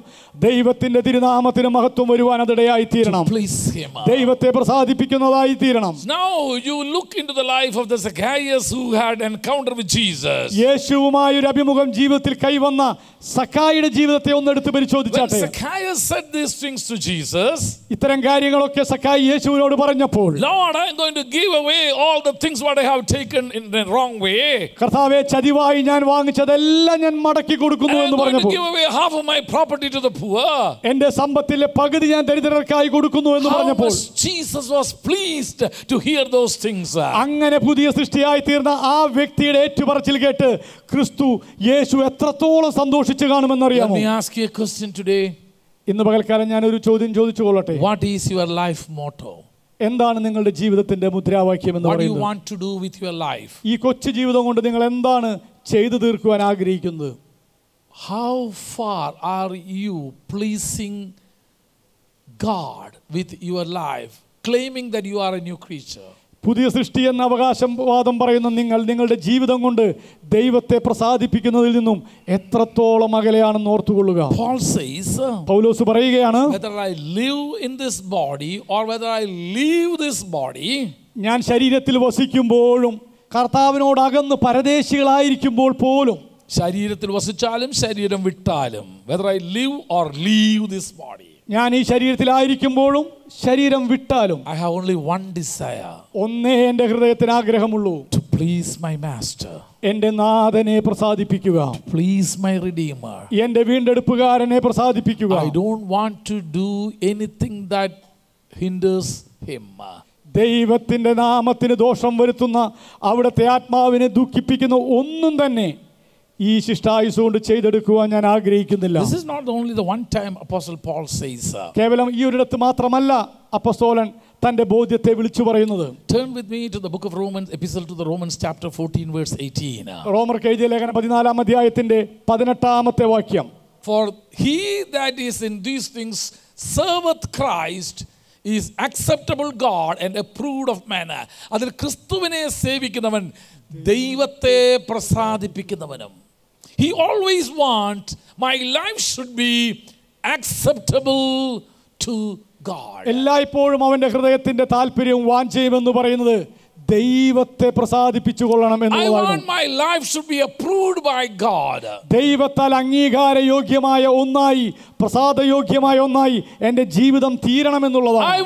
ദൈവത്തിന്റെ തിരുനാമത്തിന് മഹത്വം വരുവാൻ അതിടയായി തീരണം പ്ലീസ് ഹിം ദൈവത്തെ പ്രസാദിപ്പിക്കുന്നതായി തീരണം Now you look into the life of the Zacchaeus who had encounter with Jesus. യേശുവുമായ ഒരു അഭിമുഖം ജീവിതത്തിൽ കൈവന്ന സക്കായിയുടെ ജീവിതത്തെ ഒന്ന് എടുത്ത് When പരിശോധിച്ചാട്ടെ Zacchaeus said these things to Jesus, ഇത്തരം കാര്യങ്ങളൊക്കെ സക്കായി യേശുവിനോട് പറഞ്ഞപ്പോൾ Lord, I'm going to give away all the things what I have taken in the wrong way. കർത്താവെ ചതിവായി ഞാൻ വാങ്ങിച്ചതെല്ലാം ഞാൻ മടക്കി കൊടുക്കുന്നു എന്ന് പറഞ്ഞപ്പോൾ. എന്റെ സമ്പത്തിലെ പകുതി ഞാൻ ദരിദ്രർക്കായി കൊടുക്കുന്നു എന്ന് പറഞ്ഞപ്പോൾ Jesus was pleased to hear those things. അങ്ങനെ പുതിയ സൃഷ്ടിയായി തീർന്ന ആ വ്യക്തിയുടെ ഏറ്റുപറച്ചിൽ കേട്ട് ക്രിസ്തു യേശു എത്രത്തോളം സന്തോഷിച്ചു കാണുമെന്നറിയാമോ. ഇന്ന് പകൽക്കാലം ഞാൻ ഒരു ചോദ്യം ചോദിച്ചു കൊള്ളട്ടെ what is your life motto? എന്താണ് നിങ്ങളുടെ ജീവിതത്തിന്റെ മുദ്രാവാക്യം എന്ന് പറയുന്നത്? ഈ കൊച്ചു ജീവിതം കൊണ്ട് നിങ്ങൾ എന്താണ് ചെയ്തു തീർക്കുവാൻ ആഗ്രഹിക്കുന്നത് How far are you pleasing God with your life, claiming that you are a new creature? പുതിയ സൃഷ്ടി എന്ന അവകാശവാദം പറയുന്ന നിങ്ങൾ നിങ്ങളുടെ ജീവിതം കൊണ്ട് ദൈവത്തെ പ്രസാദിപ്പിക്കുന്നതിൽ നിന്നും എത്രത്തോളം അകലെയാണെന്ന് ഓർത്തുകൊള്ളുക. പൗലോസ് പറയുകയാണ് ഞാൻ ശരീരത്തിൽ വസിക്കുമ്പോഴും കർത്താവിനോട് അകന്ന് പരദേശികളായിരിക്കുമ്പോൾ പോലും ശരീരത്തിൽ വസിച്ചാലും ശരീരം വിട്ടാലും whether I live or leave this body ഞാൻ ഈ ശരീരത്തിലായിരിക്കുമ്പോഴും ശരീരം വിട്ടാലും I have only one desire ഒന്നേ എന്റെ ഹൃദയത്തിന് ആഗ്രഹമുള്ളൂ. ടു പ്ലീസ് മൈ മാസ്റ്റർ എന്റെ നാഥനെ പ്രസാദിപ്പിക്കുക. പ്ലീസ് മൈ റിഡീമർ എന്റെ വീണ്ടെടുപ്പുകാരനെ പ്രസാദിപ്പിക്കുക. I don't want to do anything that hinders him ദൈവത്തിന്റെ നാമത്തിന് ദോഷം വരുത്തുന്ന അവിടുത്തെ ആത്മാവിനെ ദുഃഖിപ്പിക്കുന്ന ഒന്നും തന്നെ ഈ ശിഷ്ടായുസ് കൊണ്ട് ചെയ്തെടുക്കുവാൻ ഞാൻ ആഗ്രഹിക്കുന്നില്ല This is not only the one time Apostle Paul says. uh, കേവലം ഈ ഒരിടത്ത് മാത്രമല്ല അപ്പസ്തോലൻ തന്റെ ബോധ്യത്തെ വിളിച്ചു പറയുന്നത് Turn with me to the book of Romans, epistle to the Romans, chapter 14, verse 18. uh, റോമർ എഴുതിയ ലേഖനം പതിനാലാം അധ്യായത്തിന്റെ ആമത്തെ വാക്യം For he that is in these things serveth Christ is acceptable God and approved of man. അതിൽ ക്രിസ്തുവിനെ സേവിക്കുന്നവൻ ദൈവത്തെ പ്രസാദിപ്പിക്കുന്നവനും He always wants my life should be acceptable to God. എല്ലായ്പ്പോഴും അവന്റെ ഹൃദയത്തിന്റെ താല്പര്യവും വാഞ്ചയുമെന്ന് പറയുന്നത് ദൈവത്തെ പ്രസാദിപ്പിച്ചു കൊള്ളണം I എന്നുള്ളതാണ് want my life should be approved by God. ദൈവത്താൽ അംഗീകാരയോഗ്യമായ ഒന്നായി പ്രസാദയോഗ്യമായ ഒന്നായി എന്റെ ജീവിതം തീരണമെന്നുള്ളതാണ് I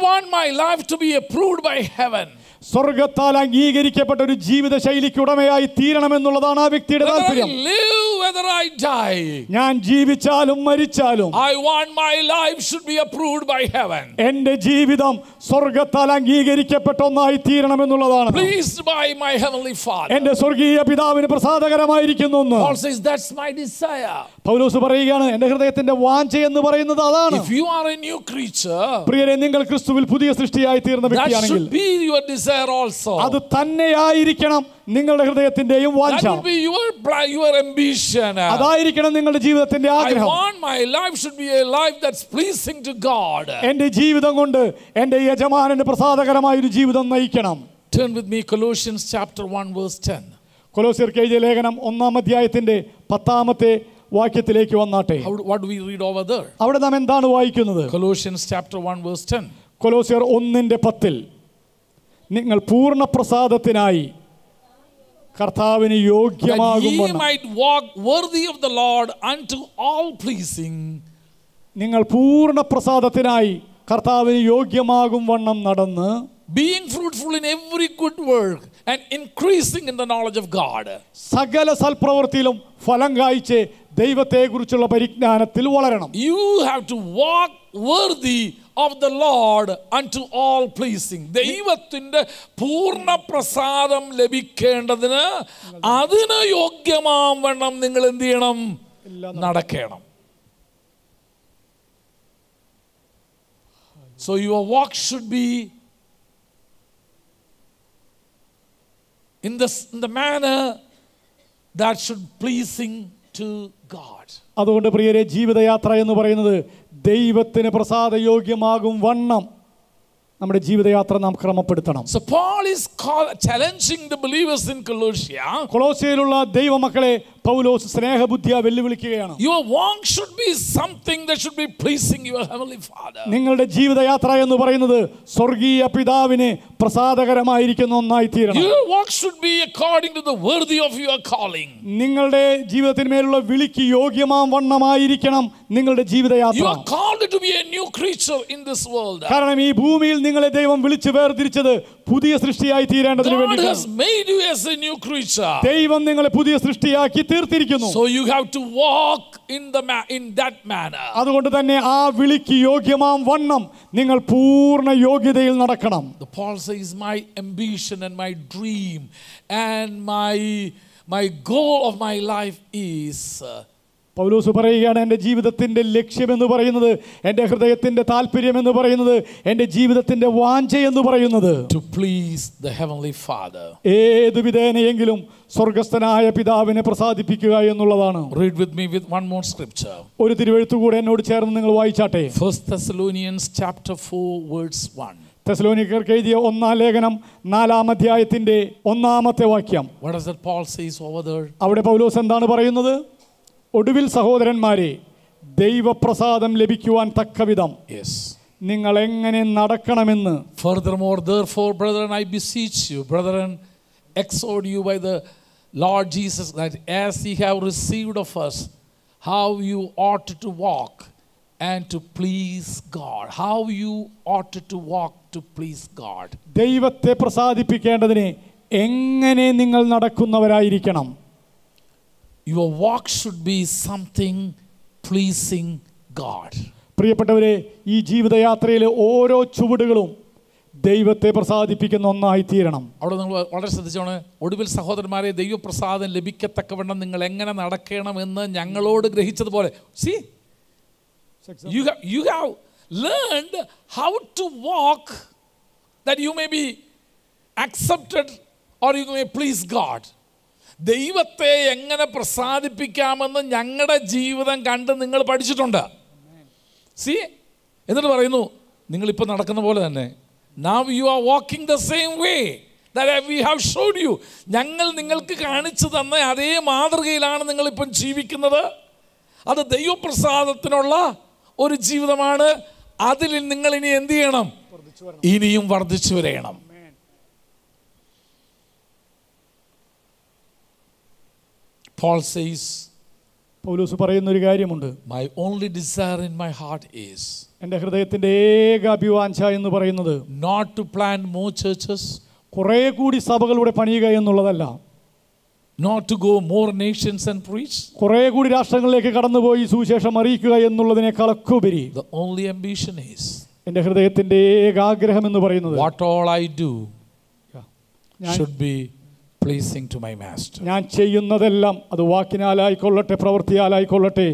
സ്വർഗത്താൽ അംഗീകരിക്കപ്പെട്ട ഒരു ജീവിത ശൈലിക്ക് ഉടമയായി തീരണമെന്നുള്ളതാണ് ആ വ്യക്തിയുടെ താല്പര്യം live, whether I die, ഞാൻ ജീവിച്ചാലും മരിച്ചാലും I want my life should be approved by heaven. എന്റെ ജീവിതം സ്വർഗത്താൽ അംഗീകരിക്കപ്പെട്ട ഒന്നായി തീരണമെന്നുള്ളതാണ് Pleased by my heavenly Father. എന്റെ സ്വർഗീയ പിതാവിന് പ്രസാദകരമായിരിക്കുന്നു എന്ന് Paul says that's my desire. പൗലോസ് പറയുകയാണ് എന്റെ ഹൃദയത്തിന്റെ വാഞ്ച എന്ന് പറയുന്നത് അതാണ് If you are a new creature, പ്രിയരെ നിങ്ങൾ ക്രിസ്തുവിൽ പുതിയ സൃഷ്ടിയായി തീർന്ന that വ്യക്തിയാണെങ്കിൽ should be your desire also. അത് തന്നെയായിരിക്കണം നിങ്ങളുടെ ഹൃദയത്തിന്റെയും വാഞ്ച That be your your ambition. അതായിരിക്കണം നിങ്ങളുടെ ജീവിതത്തിന്റെ I ആഗ്രഹം want my life should be a life that's pleasing to God. എന്റെ ജീവിതം കൊണ്ട് എന്റെ യജമാനന് പ്രസാദകരമായ ഒരു ജീവിതം നയിക്കണം Turn with me Colossians chapter 1 verse 10. കൊലോസിയർ എഴുതിയ ലേഖനം ഒന്നാം അധ്യായത്തിന്റെ പത്താമത്തെ വാക്യത്തിലേക്ക് വന്നാട്ടെ How, do- what do we read over there? അവിടെ നാം എന്താണ് വായിക്കുന്നത് Colossians chapter 1, verse 10. കൊലോസിയർ ഒന്നിന്റെ പത്തിൽ നിങ്ങൾ പൂർണ പ്രസാദത്തിനായി കർത്താവിന് യോഗ്യമാകും നിങ്ങൾ പൂർണ പ്രസാദത്തിനായി കർത്താവിന് യോഗ്യമാകും വണ്ണം നടന്ന് being fruitful in every good world and increasing in the knowledge of God. സകല സൽപ്രവൃത്തിയിലും ഫലം കായ്ച്ച് ദൈവത്തെക്കുറിച്ചുള്ള പരിജ്ഞാനത്തിൽ വളരണം You have to walk worthy of the Lord unto all pleasing. ദൈവത്തിന്റെ പൂർണ പ്രസാദം ലഭിക്കേണ്ടതിന് അതിന് യോഗ്യമാം വണ്ണം നിങ്ങൾ എന്ത് ചെയ്യണം നടക്കണം So your walk should be in the, in the manner that should pleasing to God. അതുകൊണ്ട് പ്രിയരെ ജീവിതയാത്ര എന്ന് പറയുന്നത് ദൈവത്തിന് പ്രസാദയോഗ്യമാകും വണ്ണം നമ്മുടെ ജീവിതയാത്ര നാം ക്രമപ്പെടുത്തണം So Paul is call, challenging the believers in Colossia. കൊളോസിയയിലുള്ള ദൈവമക്കളെ പൗലോസ് സ്നേഹബുദ്ധിയ വെല്ലുവിളിക്കുകയാണ് Your walk should be something that should be pleasing your heavenly Father. നിങ്ങളുടെ ജീവിതയാത്ര എന്ന് പറയുന്നത് സ്വർഗീയ പിതാവിന് പ്രസാദകരമായിരിക്കുന്ന ഒന്നായി തീരണം Your walk should be according to the worthy of your calling. നിങ്ങളുടെ ജീവിതത്തിന്മേലുള്ള വിളിക്ക് യോഗ്യമാം വണ്ണമായിരിക്കണം നിങ്ങളുടെ You Jeevithayathra are called to be a new creature in this world. കാരണം ഈ ഭൂമിയിൽ നിങ്ങളെ ദൈവം വിളിച്ചു വേർതിരിച്ചത് പുതിയ സൃഷ്ടിയായി തീരേണ്ടതിന് God വേണ്ടി has made you as a new creature. ദൈവം നിങ്ങളെ പുതിയ സൃഷ്ടിയാക്കി തീർത്തിരിക്കുന്നു So you have to walk in the ma- in that manner. അതുകൊണ്ട് തന്നെ ആ വിളിക്ക് യോഗ്യമാം വണ്ണം നിങ്ങൾ പൂർണ്ണ യോഗ്യതയിൽ നടക്കണം The Paul says, My ambition and my dream and my my goal of my life is uh, പൗലോസ് പറയുകയാണ് എന്റെ ജീവിതത്തിന്റെ ലക്ഷ്യമെന്ന് പറയുന്നത് എന്റെ ഹൃദയത്തിന്റെ താല്പര്യം എന്ന് പറയുന്നത് എന്റെ ജീവിതത്തിന്റെ വാഞ്ച എന്ന് പറയുന്നത് to please the heavenly Father. ഏത് വിധേനയെങ്കിലും സ്വർഗസ്ഥനായ പിതാവിനെ പ്രസാദിപ്പിക്കുക എന്നുള്ളതാണ് read with me with one more scripture ഒരു തിരുവഴുത്തു കൂടെ എന്നോട് ചേർന്ന് നിങ്ങൾ വായിച്ചാട്ടെ ഫസ്റ്റ് തെസലോനിയൻസ് ചാപ്റ്റർ 4 വേർഡ്സ് 1. തെസലോനിക്കർക്ക് എഴുതിയ ഒന്നാം ലേഖനം നാലാം അധ്യായത്തിന്റെ ഒന്നാമത്തെ വാക്യം? അവിടെ പൗലോസ് എന്താണ് പറയുന്നത് ഒടുവിൽ സഹോദരന്മാരെ ദൈവപ്രസാദം ലഭിക്കുവാൻ തക്കവിധം. നിങ്ങൾ എങ്ങനെ നടക്കണമെന്ന് Furthermore, therefore, brethren, I beseech you, brethren, exhort you by the Lord Jesus, that as ye have received of us, how you ought to walk and to please God. How you ought to walk to please God. ദൈവത്തെ പ്രസാദിപ്പിക്കേണ്ടതിന് എങ്ങനെ നിങ്ങൾ നടക്കുന്നവരായിരിക്കണം Your walk should be something pleasing God. പ്രിയപ്പെട്ടവരെ ഈ ജീവിതയാത്രയിലെ ഓരോ ചുവടുകളും ദൈവത്തെ പ്രസാദിപ്പിക്കുന്ന ഒന്നായി തീരണം അവിടെ നിങ്ങൾ വളരെ ശ്രദ്ധിച്ചോണ്. ഒടുവിൽ സഹോദരന്മാരെ ദൈവപ്രസാദം ലഭിക്കത്തക്കവണ്ണം നിങ്ങൾ എങ്ങനെ നടക്കണമെന്ന് ഞങ്ങളോട് ഗ്രഹിച്ചതുപോലെ. See you have, you have learned how to walk that you may be accepted or you may please God. ദൈവത്തെ എങ്ങനെ പ്രസാദിപ്പിക്കാമെന്ന് ഞങ്ങളുടെ ജീവിതം കണ്ട് നിങ്ങൾ പഠിച്ചിട്ടുണ്ട്. സി എന്നിട്ട് പറയുന്നു നിങ്ങളിപ്പോൾ നടക്കുന്ന പോലെ തന്നെ. Now you are walking the same way we have showed you ഞങ്ങൾ നിങ്ങൾക്ക് കാണിച്ചു തന്ന അതേ മാതൃകയിലാണ് നിങ്ങളിപ്പം ജീവിക്കുന്നത്. അത് ദൈവപ്രസാദത്തിനുള്ള ഒരു ജീവിതമാണ്. അതിൽ നിങ്ങൾ ഇനി എന്ത് ചെയ്യണം? ഇനിയും വർദ്ധിച്ചു വരയണം. Paul says, പൗലോസ് പറയുന്ന ഒരു കാര്യമുണ്ട്. My only desire in my heart is എന്റെ ഹൃദയത്തിന്റെ ഏക അഭിവാഞ്ച എന്ന് പറയുന്നത് not to plant more churches, കുറേ കൂടി സഭകളുടെ പണിയുക എന്നുള്ളതല്ല. not to go more nations and preach. കുറേ കൂടി രാഷ്ട്രങ്ങളിലേക്ക് കടന്നുപോയി സുവിശേഷം അറിയിക്കുക എന്നുള്ളതിനേക്കാളൊക്കെ ഉപരി The ഓൺലി ambition ഈസ് എന്റെ ഹൃദയത്തിന്റെ ഏക ആഗ്രഹം എന്ന് പറയുന്നത്. വാട്ട് ഓൾ ഐ ഡു ഞാൻ be pleasing to my master. ഞാൻ ചെയ്യുന്നതെല്ലാം അത് വാക്കിനാലായിക്കൊള്ളട്ടെ പ്രവൃത്തിയാലായിക്കൊള്ളട്ടെ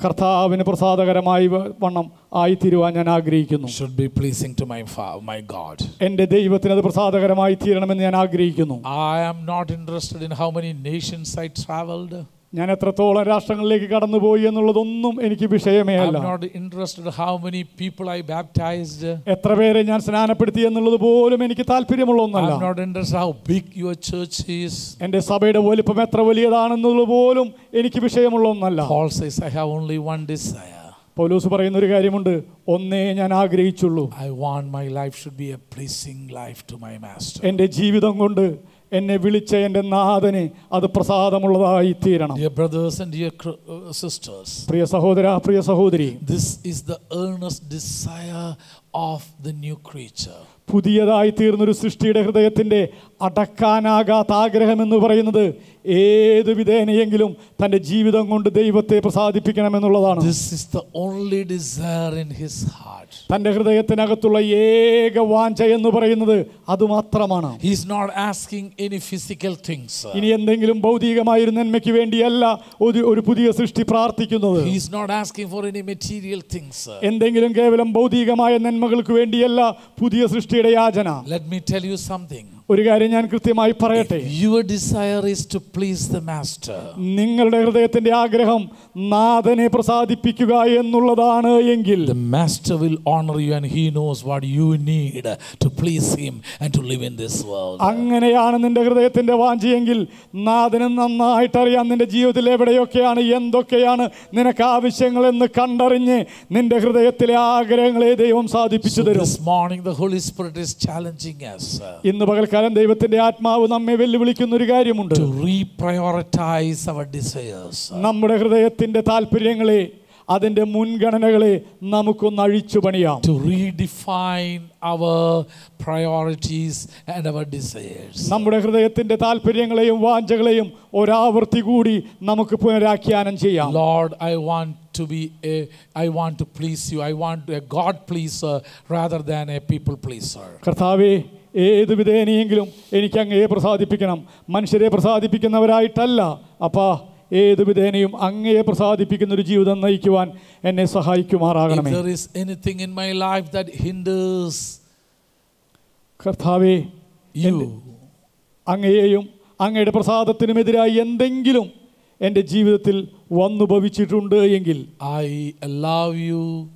കർത്താവിന് പ്രസാദകരമായി വണ്ണം ആയി തീരുവാൻ ഞാൻ ആഗ്രഹിക്കുന്നു should be pleasing to my my God എന്റെ ദൈവത്തിന് അത് പ്രസാദകരമായി തീരണമെന്ന് ഞാൻ ആഗ്രഹിക്കുന്നു I am not interested in how many nations I traveled. ഞാൻ എത്രത്തോളം രാഷ്ട്രങ്ങളിലേക്ക് കടന്നുപോയി എന്നുള്ളതൊന്നും എനിക്ക് വിഷയമേ അല്ല. Not interested how many people I baptized എത്ര പേരെ ഞാൻ സ്നാനപ്പെടുത്തി എന്നുള്ളത് പോലും എനിക്ക് താല്പര്യമുള്ള ഒന്നല്ല. not interested how big your church is. എന്റെ സഭയുടെ വലിപ്പം എത്ര വലിയതാണെന്നുള്ളത് പോലും എനിക്ക് വിഷയമുള്ള ഒന്നല്ല. Says, I have only one desire പൗലോസ് പറയുന്ന ഒരു കാര്യമുണ്ട്. ഒന്നേ ഞാൻ ആഗ്രഹിച്ചുള്ളൂ. I want my life should be a pleasing life to my master എന്റെ ജീവിതം കൊണ്ട് എന്നെ വിളിച്ച എൻ്റെ നാഥന് അത് പ്രസാദമുള്ളതായി തീരണം Dear brothers and dear cr- uh, sisters, പ്രിയ സഹോദര പ്രിയ സഹോദരി this is the earnest desire of the new creature. പുതിയതായി തീർന്നൊരു സൃഷ്ടിയുടെ ഹൃദയത്തിന്റെ അടക്കാനാകാത്ത ആഗ്രഹം എന്ന് പറയുന്നത് ഏത് വിധേനയെങ്കിലും തന്റെ ജീവിതം കൊണ്ട് ദൈവത്തെ പ്രസാദിപ്പിക്കണമെന്നുള്ളതാണ് This is the only desire in his heart. തന്റെ ഹൃദയത്തിനകത്തുള്ള ഏക വാഞ്ച എന്ന് പറയുന്നത് അത് മാത്രമാണ് not asking any physical things. ഇനി എന്തെങ്കിലും ഭൗതികമായ ഒരു നന്മയ്ക്ക് വേണ്ടിയല്ല ഒരു ഒരു പുതിയ സൃഷ്ടി പ്രാർത്ഥിക്കുന്നത് He's not asking for any material things. എന്തെങ്കിലും കേവലം ഭൗതികമായ നന്മകൾക്ക് വേണ്ടിയല്ല പുതിയ സൃഷ്ടിയുടെ യാചന Let me tell you something. ഒരു കാര്യം ഞാൻ കൃത്യമായി പറയട്ടെ. Your desire is to please the master നിങ്ങളുടെ ഹൃദയത്തിന്റെ ആഗ്രഹം നാഥനെ പ്രസാദിപ്പിക്കുക എന്നുള്ളതാണ് എങ്കിൽ the master will honour you and he knows what you need to please him and to live in this world അങ്ങനെയാണ് നിന്റെ ഹൃദയത്തിന്റെ വാഞ്ചിയെങ്കിൽ നാഥന് നന്നായിട്ട് അറിയാം നിന്റെ ജീവിതത്തിൽ എവിടെയൊക്കെയാണ് എന്തൊക്കെയാണ് നിനക്ക് ആവശ്യങ്ങൾ എന്ന് കണ്ടറിഞ്ഞ് നിന്റെ ഹൃദയത്തിലെ ആഗ്രഹങ്ങളെ ദൈവം സാധിപ്പിച്ചു തരും. this morning the Holy Spirit is challenging us. പകൽക്കാലം ദൈവത്തിന്റെ ആത്മാവ് നമ്മെ വെല്ലുവിളിക്കുന്ന ഒരു കാര്യമുണ്ട്. നമ്മുടെ ഹൃദയത്തിന്റെ താല്പര്യങ്ങളെ അതിന്റെ മുൻഗണനകളെ നമുക്കൊന്ന് അഴിച്ചു പണിയാം To redefine our priorities and our desires. നമ്മുടെ ഹൃദയത്തിന്റെ താല്പര്യങ്ങളെയും വാഞ്ചകളെയും ഒരാവർത്തി കൂടി നമുക്ക് പുനരാഖ്യാനം ചെയ്യാം Lord I want to be a, I want to please you. I want a God pleaser rather than a people pleaser. കർത്താവെ ഏത് വിധേനയെങ്കിലും എനിക്ക് അങ്ങയെ പ്രസാദിപ്പിക്കണം. മനുഷ്യരെ പ്രസാദിപ്പിക്കുന്നവരായിട്ടല്ല. അപ്പാ ഏത് വിധേനയും അങ്ങയെ പ്രസാദിപ്പിക്കുന്ന ഒരു ജീവിതം നയിക്കുവാൻ എന്നെ സഹായിക്കുമാറാകണമേ. There is anything in my life that hinders കർത്താവെ you, അങ്ങയെയും അങ്ങയുടെ പ്രസാദത്തിനുമെതിരായി എന്തെങ്കിലും എന്റെ ജീവിതത്തിൽ വന്നു ഭവിച്ചിട്ടുണ്ട് എങ്കിൽ I allow you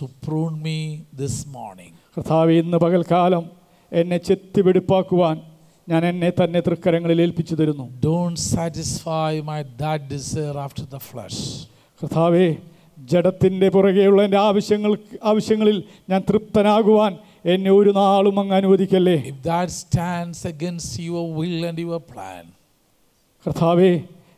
to prune me this morning കർത്താവ് ഇന്ന് പകൽക്കാലം എന്നെ ചെത്തിവെടുപ്പാക്കുവാൻ ഞാൻ എന്നെ തന്നെ തൃക്കരങ്ങളിൽ ഏൽപ്പിച്ചു തരുന്നു. My that desire after the flesh. കർത്താവെ ജഡത്തിന്റെ പുറകെയുള്ള എന്റെ ആവശ്യങ്ങൾ ആവശ്യങ്ങളിൽ ഞാൻ തൃപ്തനാകുവാൻ എന്നെ ഒരു നാളും അങ്ങ് അനുവദിക്കല്ലേ? If that stands against your will and your plan കർത്താവേ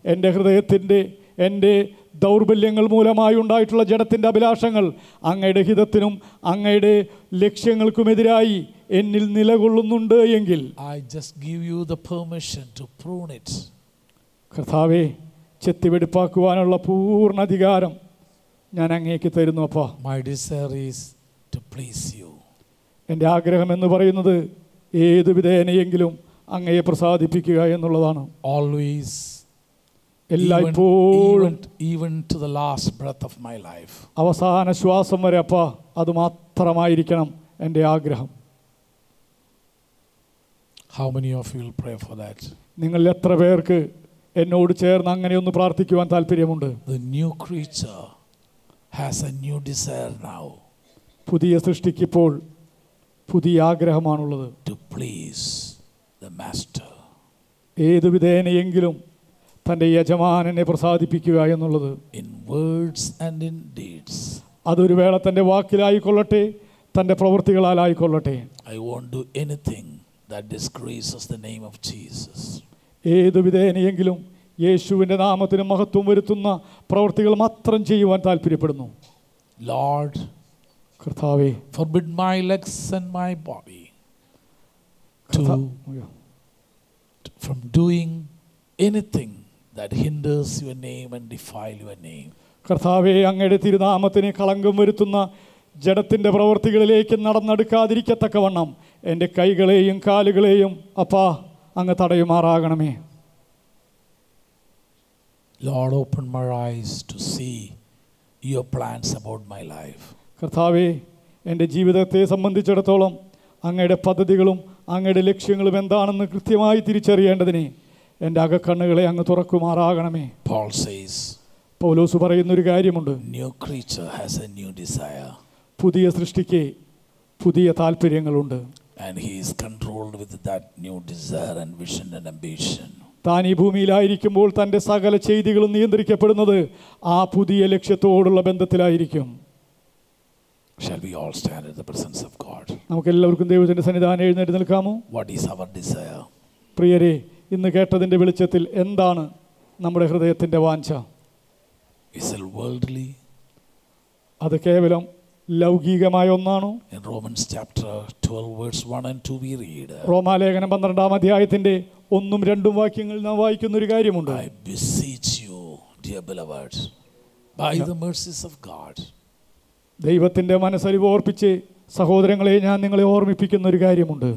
എന്റെ ഹൃദയത്തിന്റെ എന്റെ ദൗർബല്യങ്ങൾ മൂലമായി ഉണ്ടായിട്ടുള്ള ജഡത്തിന്റെ അഭിലാഷങ്ങൾ അങ്ങയുടെ ഹിതത്തിനും അങ്ങയുടെ ലക്ഷ്യങ്ങൾക്കുമെതിരായി എന്നിൽ നിലകൊള്ളുന്നുണ്ട് എങ്കിൽ I just give you the permission to prune it കർത്താവെ ചെത്തിവെടുപ്പാക്കുവാനുള്ള പൂർണ അധികാരം ഞാൻ അങ്ങേക്ക് തരുന്നു അപ്പാ. My desire is to please you എന്റെ ആഗ്രഹം എന്ന് പറയുന്നത് ഏത് വിധേനയെങ്കിലും അങ്ങയെ പ്രസാദിപ്പിക്കുക എന്നുള്ളതാണ്. Even, എല്ലായ്പ്പോഴും even, even to the last breath of my life. അവസാന ശ്വാസം വരെ അപ്പ അത് മാത്രമായിരിക്കണം എന്റെ ആഗ്രഹം How many of you will pray for that? നിങ്ങൾ എത്ര പേർക്ക് എന്നോട് ചേർന്ന് അങ്ങനെ ഒന്ന് പ്രാർത്ഥിക്കുവാൻ താല്പര്യമുണ്ട് The new creature has a new desire now പുതിയ സൃഷ്ടിക്കിപ്പോൾ പുതിയ ആഗ്രഹമാണുള്ളത് to please the master. ഏത് വിധേനയെങ്കിലും തന്റെ യജമാനനെ പ്രസാദിപ്പിക്കുക എന്നുള്ളത് in words and in deeds അതൊരു വേള തന്റെ വാക്കിലായിക്കൊള്ളട്ടെ തന്റെ പ്രവൃത്തികളാലായിക്കൊള്ളട്ടെ. I won't do anything that disgraces the name of Jesus ഏത് വിധേനയെങ്കിലും യേശുവിന്റെ നാമത്തിന് മഹത്വം വരുത്തുന്ന പ്രവൃത്തികൾ മാത്രം ചെയ്യുവാൻ താല്പര്യപ്പെടുന്നു. Lord, കർത്താവേ forbid my legs and my body to from doing anything anything that hinders your name and defile your name. കർത്താവെ അങ്ങയുടെ തിരുനാമത്തിന് കളങ്കം വരുത്തുന്ന ജഡത്തിന്റെ പ്രവൃത്തികളിലേക്ക് നടന്നെടുക്കാതിരിക്കത്തക്കവണ്ണം എന്റെ കൈകളെയും കാലുകളെയും അപ്പാ അങ്ങ് തടയുമാറാകണമേ Lord, open my eyes to see your plans about my life. കർത്താവെ എന്റെ ജീവിതത്തെ സംബന്ധിച്ചിടത്തോളം അങ്ങയുടെ പദ്ധതികളും അങ്ങയുടെ ലക്ഷ്യങ്ങളും എന്താണെന്ന് കൃത്യമായി തിരിച്ചറിയേണ്ടതിന് എന്റെ അകക്കണ്ണുകളെ അങ്ങ് തുറക്കുമാറാകണമേ Paul says, പൗലോസ് പറയുന്ന ഒരു കാര്യമുണ്ട് new creature has a new desire പുതിയ സൃഷ്ടിക്ക് പുതിയ താല്പര്യങ്ങളുണ്ട് and he is controlled with that new desire and vision and ambition. താൻ ഈ ഭൂമിയിലായിരിക്കുമ്പോൾ തന്റെ സകല ചെയ്തികളും നിയന്ത്രിക്കപ്പെടുന്നത് ആ പുതിയ ലക്ഷ്യത്തോടുള്ള ബന്ധത്തിലായിരിക്കും Shall we all stand in the presence of God? നമുക്കെല്ലാവർക്കും ദൈവത്തിന്റെ സന്നിധാനം എഴുന്നേറ്റ് നിൽക്കാമോ What is our desire? പ്രിയരെ ഇന്ന് കേട്ടതിന്റെ വെളിച്ചത്തിൽ എന്താണ് നമ്മുടെ ഹൃദയത്തിന്റെ വാഞ്ച? അത് കേവലം ലൗകികമായ ഒന്നാണോ? In Romans chapter 12, verse 1 and 2, we read, റോമാലേഖനം പന്ത്രണ്ടാം അധ്യായത്തിന്റെ ഒന്നും രണ്ടും വാക്യങ്ങൾ നാം വായിക്കുന്ന ഒരു കാര്യമുണ്ട് ദൈവത്തിന്റെ മനസ്സലിവ് ഓർപ്പിച്ച് സഹോദരങ്ങളെ ഞാൻ നിങ്ങളെ ഓർമ്മിപ്പിക്കുന്ന ഒരു കാര്യമുണ്ട്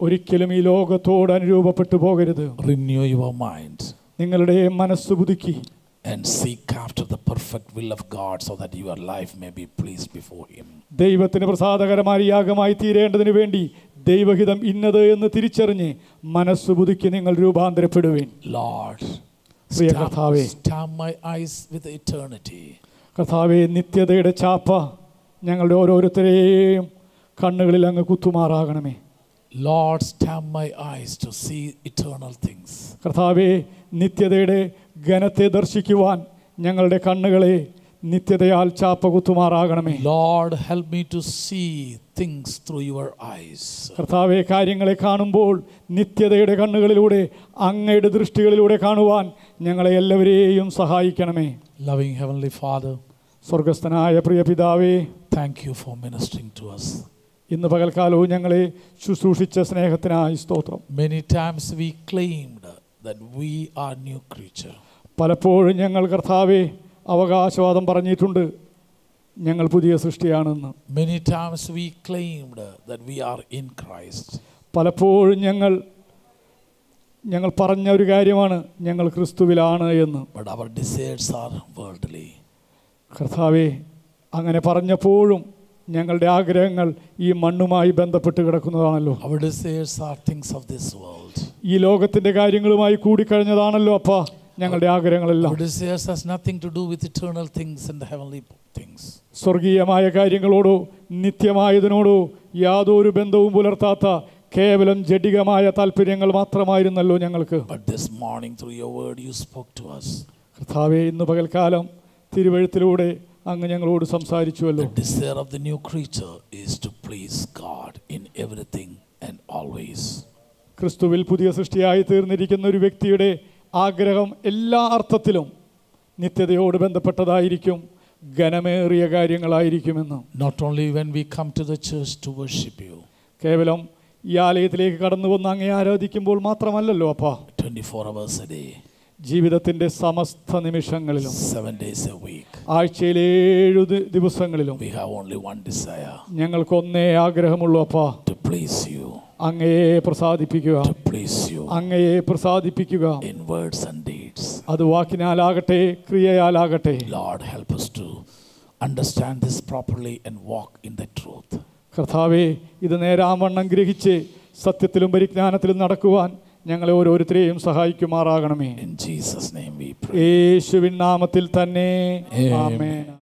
ഒരിക്കലും ഈ ലോകത്തോട് അനുരൂപപ്പെട്ടു പോകരുത് Renew your mind നിങ്ങളുടെ മനസ്സ് പുതുക്കി and seek after the perfect will of God so that your life may be pleased before Him. ദൈവത്തിന് പ്രസാദകരമായ യാഗമായി തീരേണ്ടതിന് വേണ്ടി ദൈവഹിതം ഇന്നത് എന്ന് തിരിച്ചറിഞ്ഞ് മനസ്സ് പുതുക്കി നിങ്ങൾ രൂപാന്തരപ്പെടുവിൻ stamp, കർത്താവേ. stamp my eyes with eternity. കർത്താവേ നിത്യതയുടെ ചാപ്പ ഞങ്ങളുടെ ഓരോരുത്തരെയും കണ്ണുകളിൽ അങ്ങ് കുത്തുമാറാകണമേ Lord, stamp my eyes to see eternal things കർത്താവെ നിത്യതയുടെ ഘനത്തെ ദർശിക്കുവാൻ ഞങ്ങളുടെ കണ്ണുകളെ നിത്യതയാൽ ചാപ്പ കുത്തുമാറാകണമേ Lord, help me to see things through your eyes. കർത്താവെ കാര്യങ്ങളെ കാണുമ്പോൾ നിത്യതയുടെ കണ്ണുകളിലൂടെ അങ്ങയുടെ ദൃഷ്ടികളിലൂടെ കാണുവാൻ ഞങ്ങളെ എല്ലാവരെയും സഹായിക്കണമേ Loving ഹെവൻലി ഫാദർ സ്വർഗസ്ഥനായ പ്രിയ പിതാവേ thank you for ministering to us. ഇന്ന് പകൽക്കാലവും ഞങ്ങളെ ശുശ്രൂഷിച്ച സ്നേഹത്തിനായി സ്തോത്രം. Many times we claimed that we are new creature പലപ്പോഴും ഞങ്ങൾ കർത്താവെ അവകാശവാദം പറഞ്ഞിട്ടുണ്ട്. ഞങ്ങൾ പുതിയ സൃഷ്ടിയാണെന്ന്. Many times we claimed that we are in Christ പലപ്പോഴും ഞങ്ങൾ ഞങ്ങൾ പറഞ്ഞ ഒരു കാര്യമാണ് ഞങ്ങൾ ക്രിസ്തുവിലാണ് എന്ന്. But our desires are worldly. കർത്താവെ അങ്ങനെ പറഞ്ഞപ്പോഴും ഞങ്ങളുടെ ആഗ്രഹങ്ങൾ ഈ മണ്ണുമായി ബന്ധപ്പെട്ട് കിടക്കുന്നതാണല്ലോ Our desires are things of this world. ഈ ലോകത്തിന്റെ കാര്യങ്ങളുമായി കൂടിക്കഴിഞ്ഞതാണല്ലോ അപ്പ ഞങ്ങളുടെ ആഗ്രഹങ്ങളെല്ലാം Our desires has nothing to do with eternal things and the heavenly things. സ്വർഗീയമായ കാര്യങ്ങളോടോ നിത്യമായതിനോടോ യാതൊരു ബന്ധവും പുലർത്താത്ത കേവലം ജഡികമായ താല്പര്യങ്ങൾ മാത്രമായിരുന്നല്ലോ ഞങ്ങൾക്ക് But this morning, through your word, you spoke to us. കർത്താവെ ഇന്ന് പകൽക്കാലം തിരുവഴുത്തിലൂടെ അങ്ങ് ഞങ്ങളോട് സംസാരിച്ചുവല്ലോ. The desire of the new creature is to please God in everything and always. ക്രിസ്തുവിൽ പുതിയ സൃഷ്ടിയായി തീർന്നിരിക്കുന്ന ഒരു വ്യക്തിയുടെ ആഗ്രഹം എല്ലാ അർത്ഥത്തിലും നിത്യതയോട് ബന്ധപ്പെട്ടതായിരിക്കും ഘനമേറിയ കാര്യങ്ങളായിരിക്കുമെന്ന്. Not only when we come to the church to worship you കേവലം ഈ ആലയത്തിലേക്ക് കടന്നു വന്ന് അങ്ങേ ആരാധിക്കുമ്പോൾ മാത്രമല്ലല്ലോ അപ്പ. 24 അവേഴ്സ് എ day, ജീവിതത്തിന്റെ സമസ്ത നിമിഷങ്ങളിലും സെവൻ days a week, ആഴ്ചയിലെ ഏഴു ദിവസങ്ങളിലും ദിവസങ്ങളിലും we have only one desire. ഞങ്ങൾക്കൊന്നേ ആഗ്രഹമുള്ളൂ അപ്പാ. To please you, അങ്ങയെ പ്രസാദിപ്പിക്കുക. Please you. അങ്ങയെ പ്രസാദിപ്പിക്കുക. In words and deeds. അത് വാക്കിനാലാകട്ടെ ക്രിയയാലാകട്ടെ. Lord, help us to understand this properly and walk in the truth. കർത്താവേ ഇത് നേരാവണ്ണം ഗ്രഹിച്ച് സത്യത്തിലും പരിജ്ഞാനത്തിലും നടക്കുവാൻ ഞങ്ങളെ ഓരോരുത്തരെയും സഹായിക്കുമാറാകണമേ. യേശുവിൻ നാമത്തിൽ തന്നെ. ആമേൻ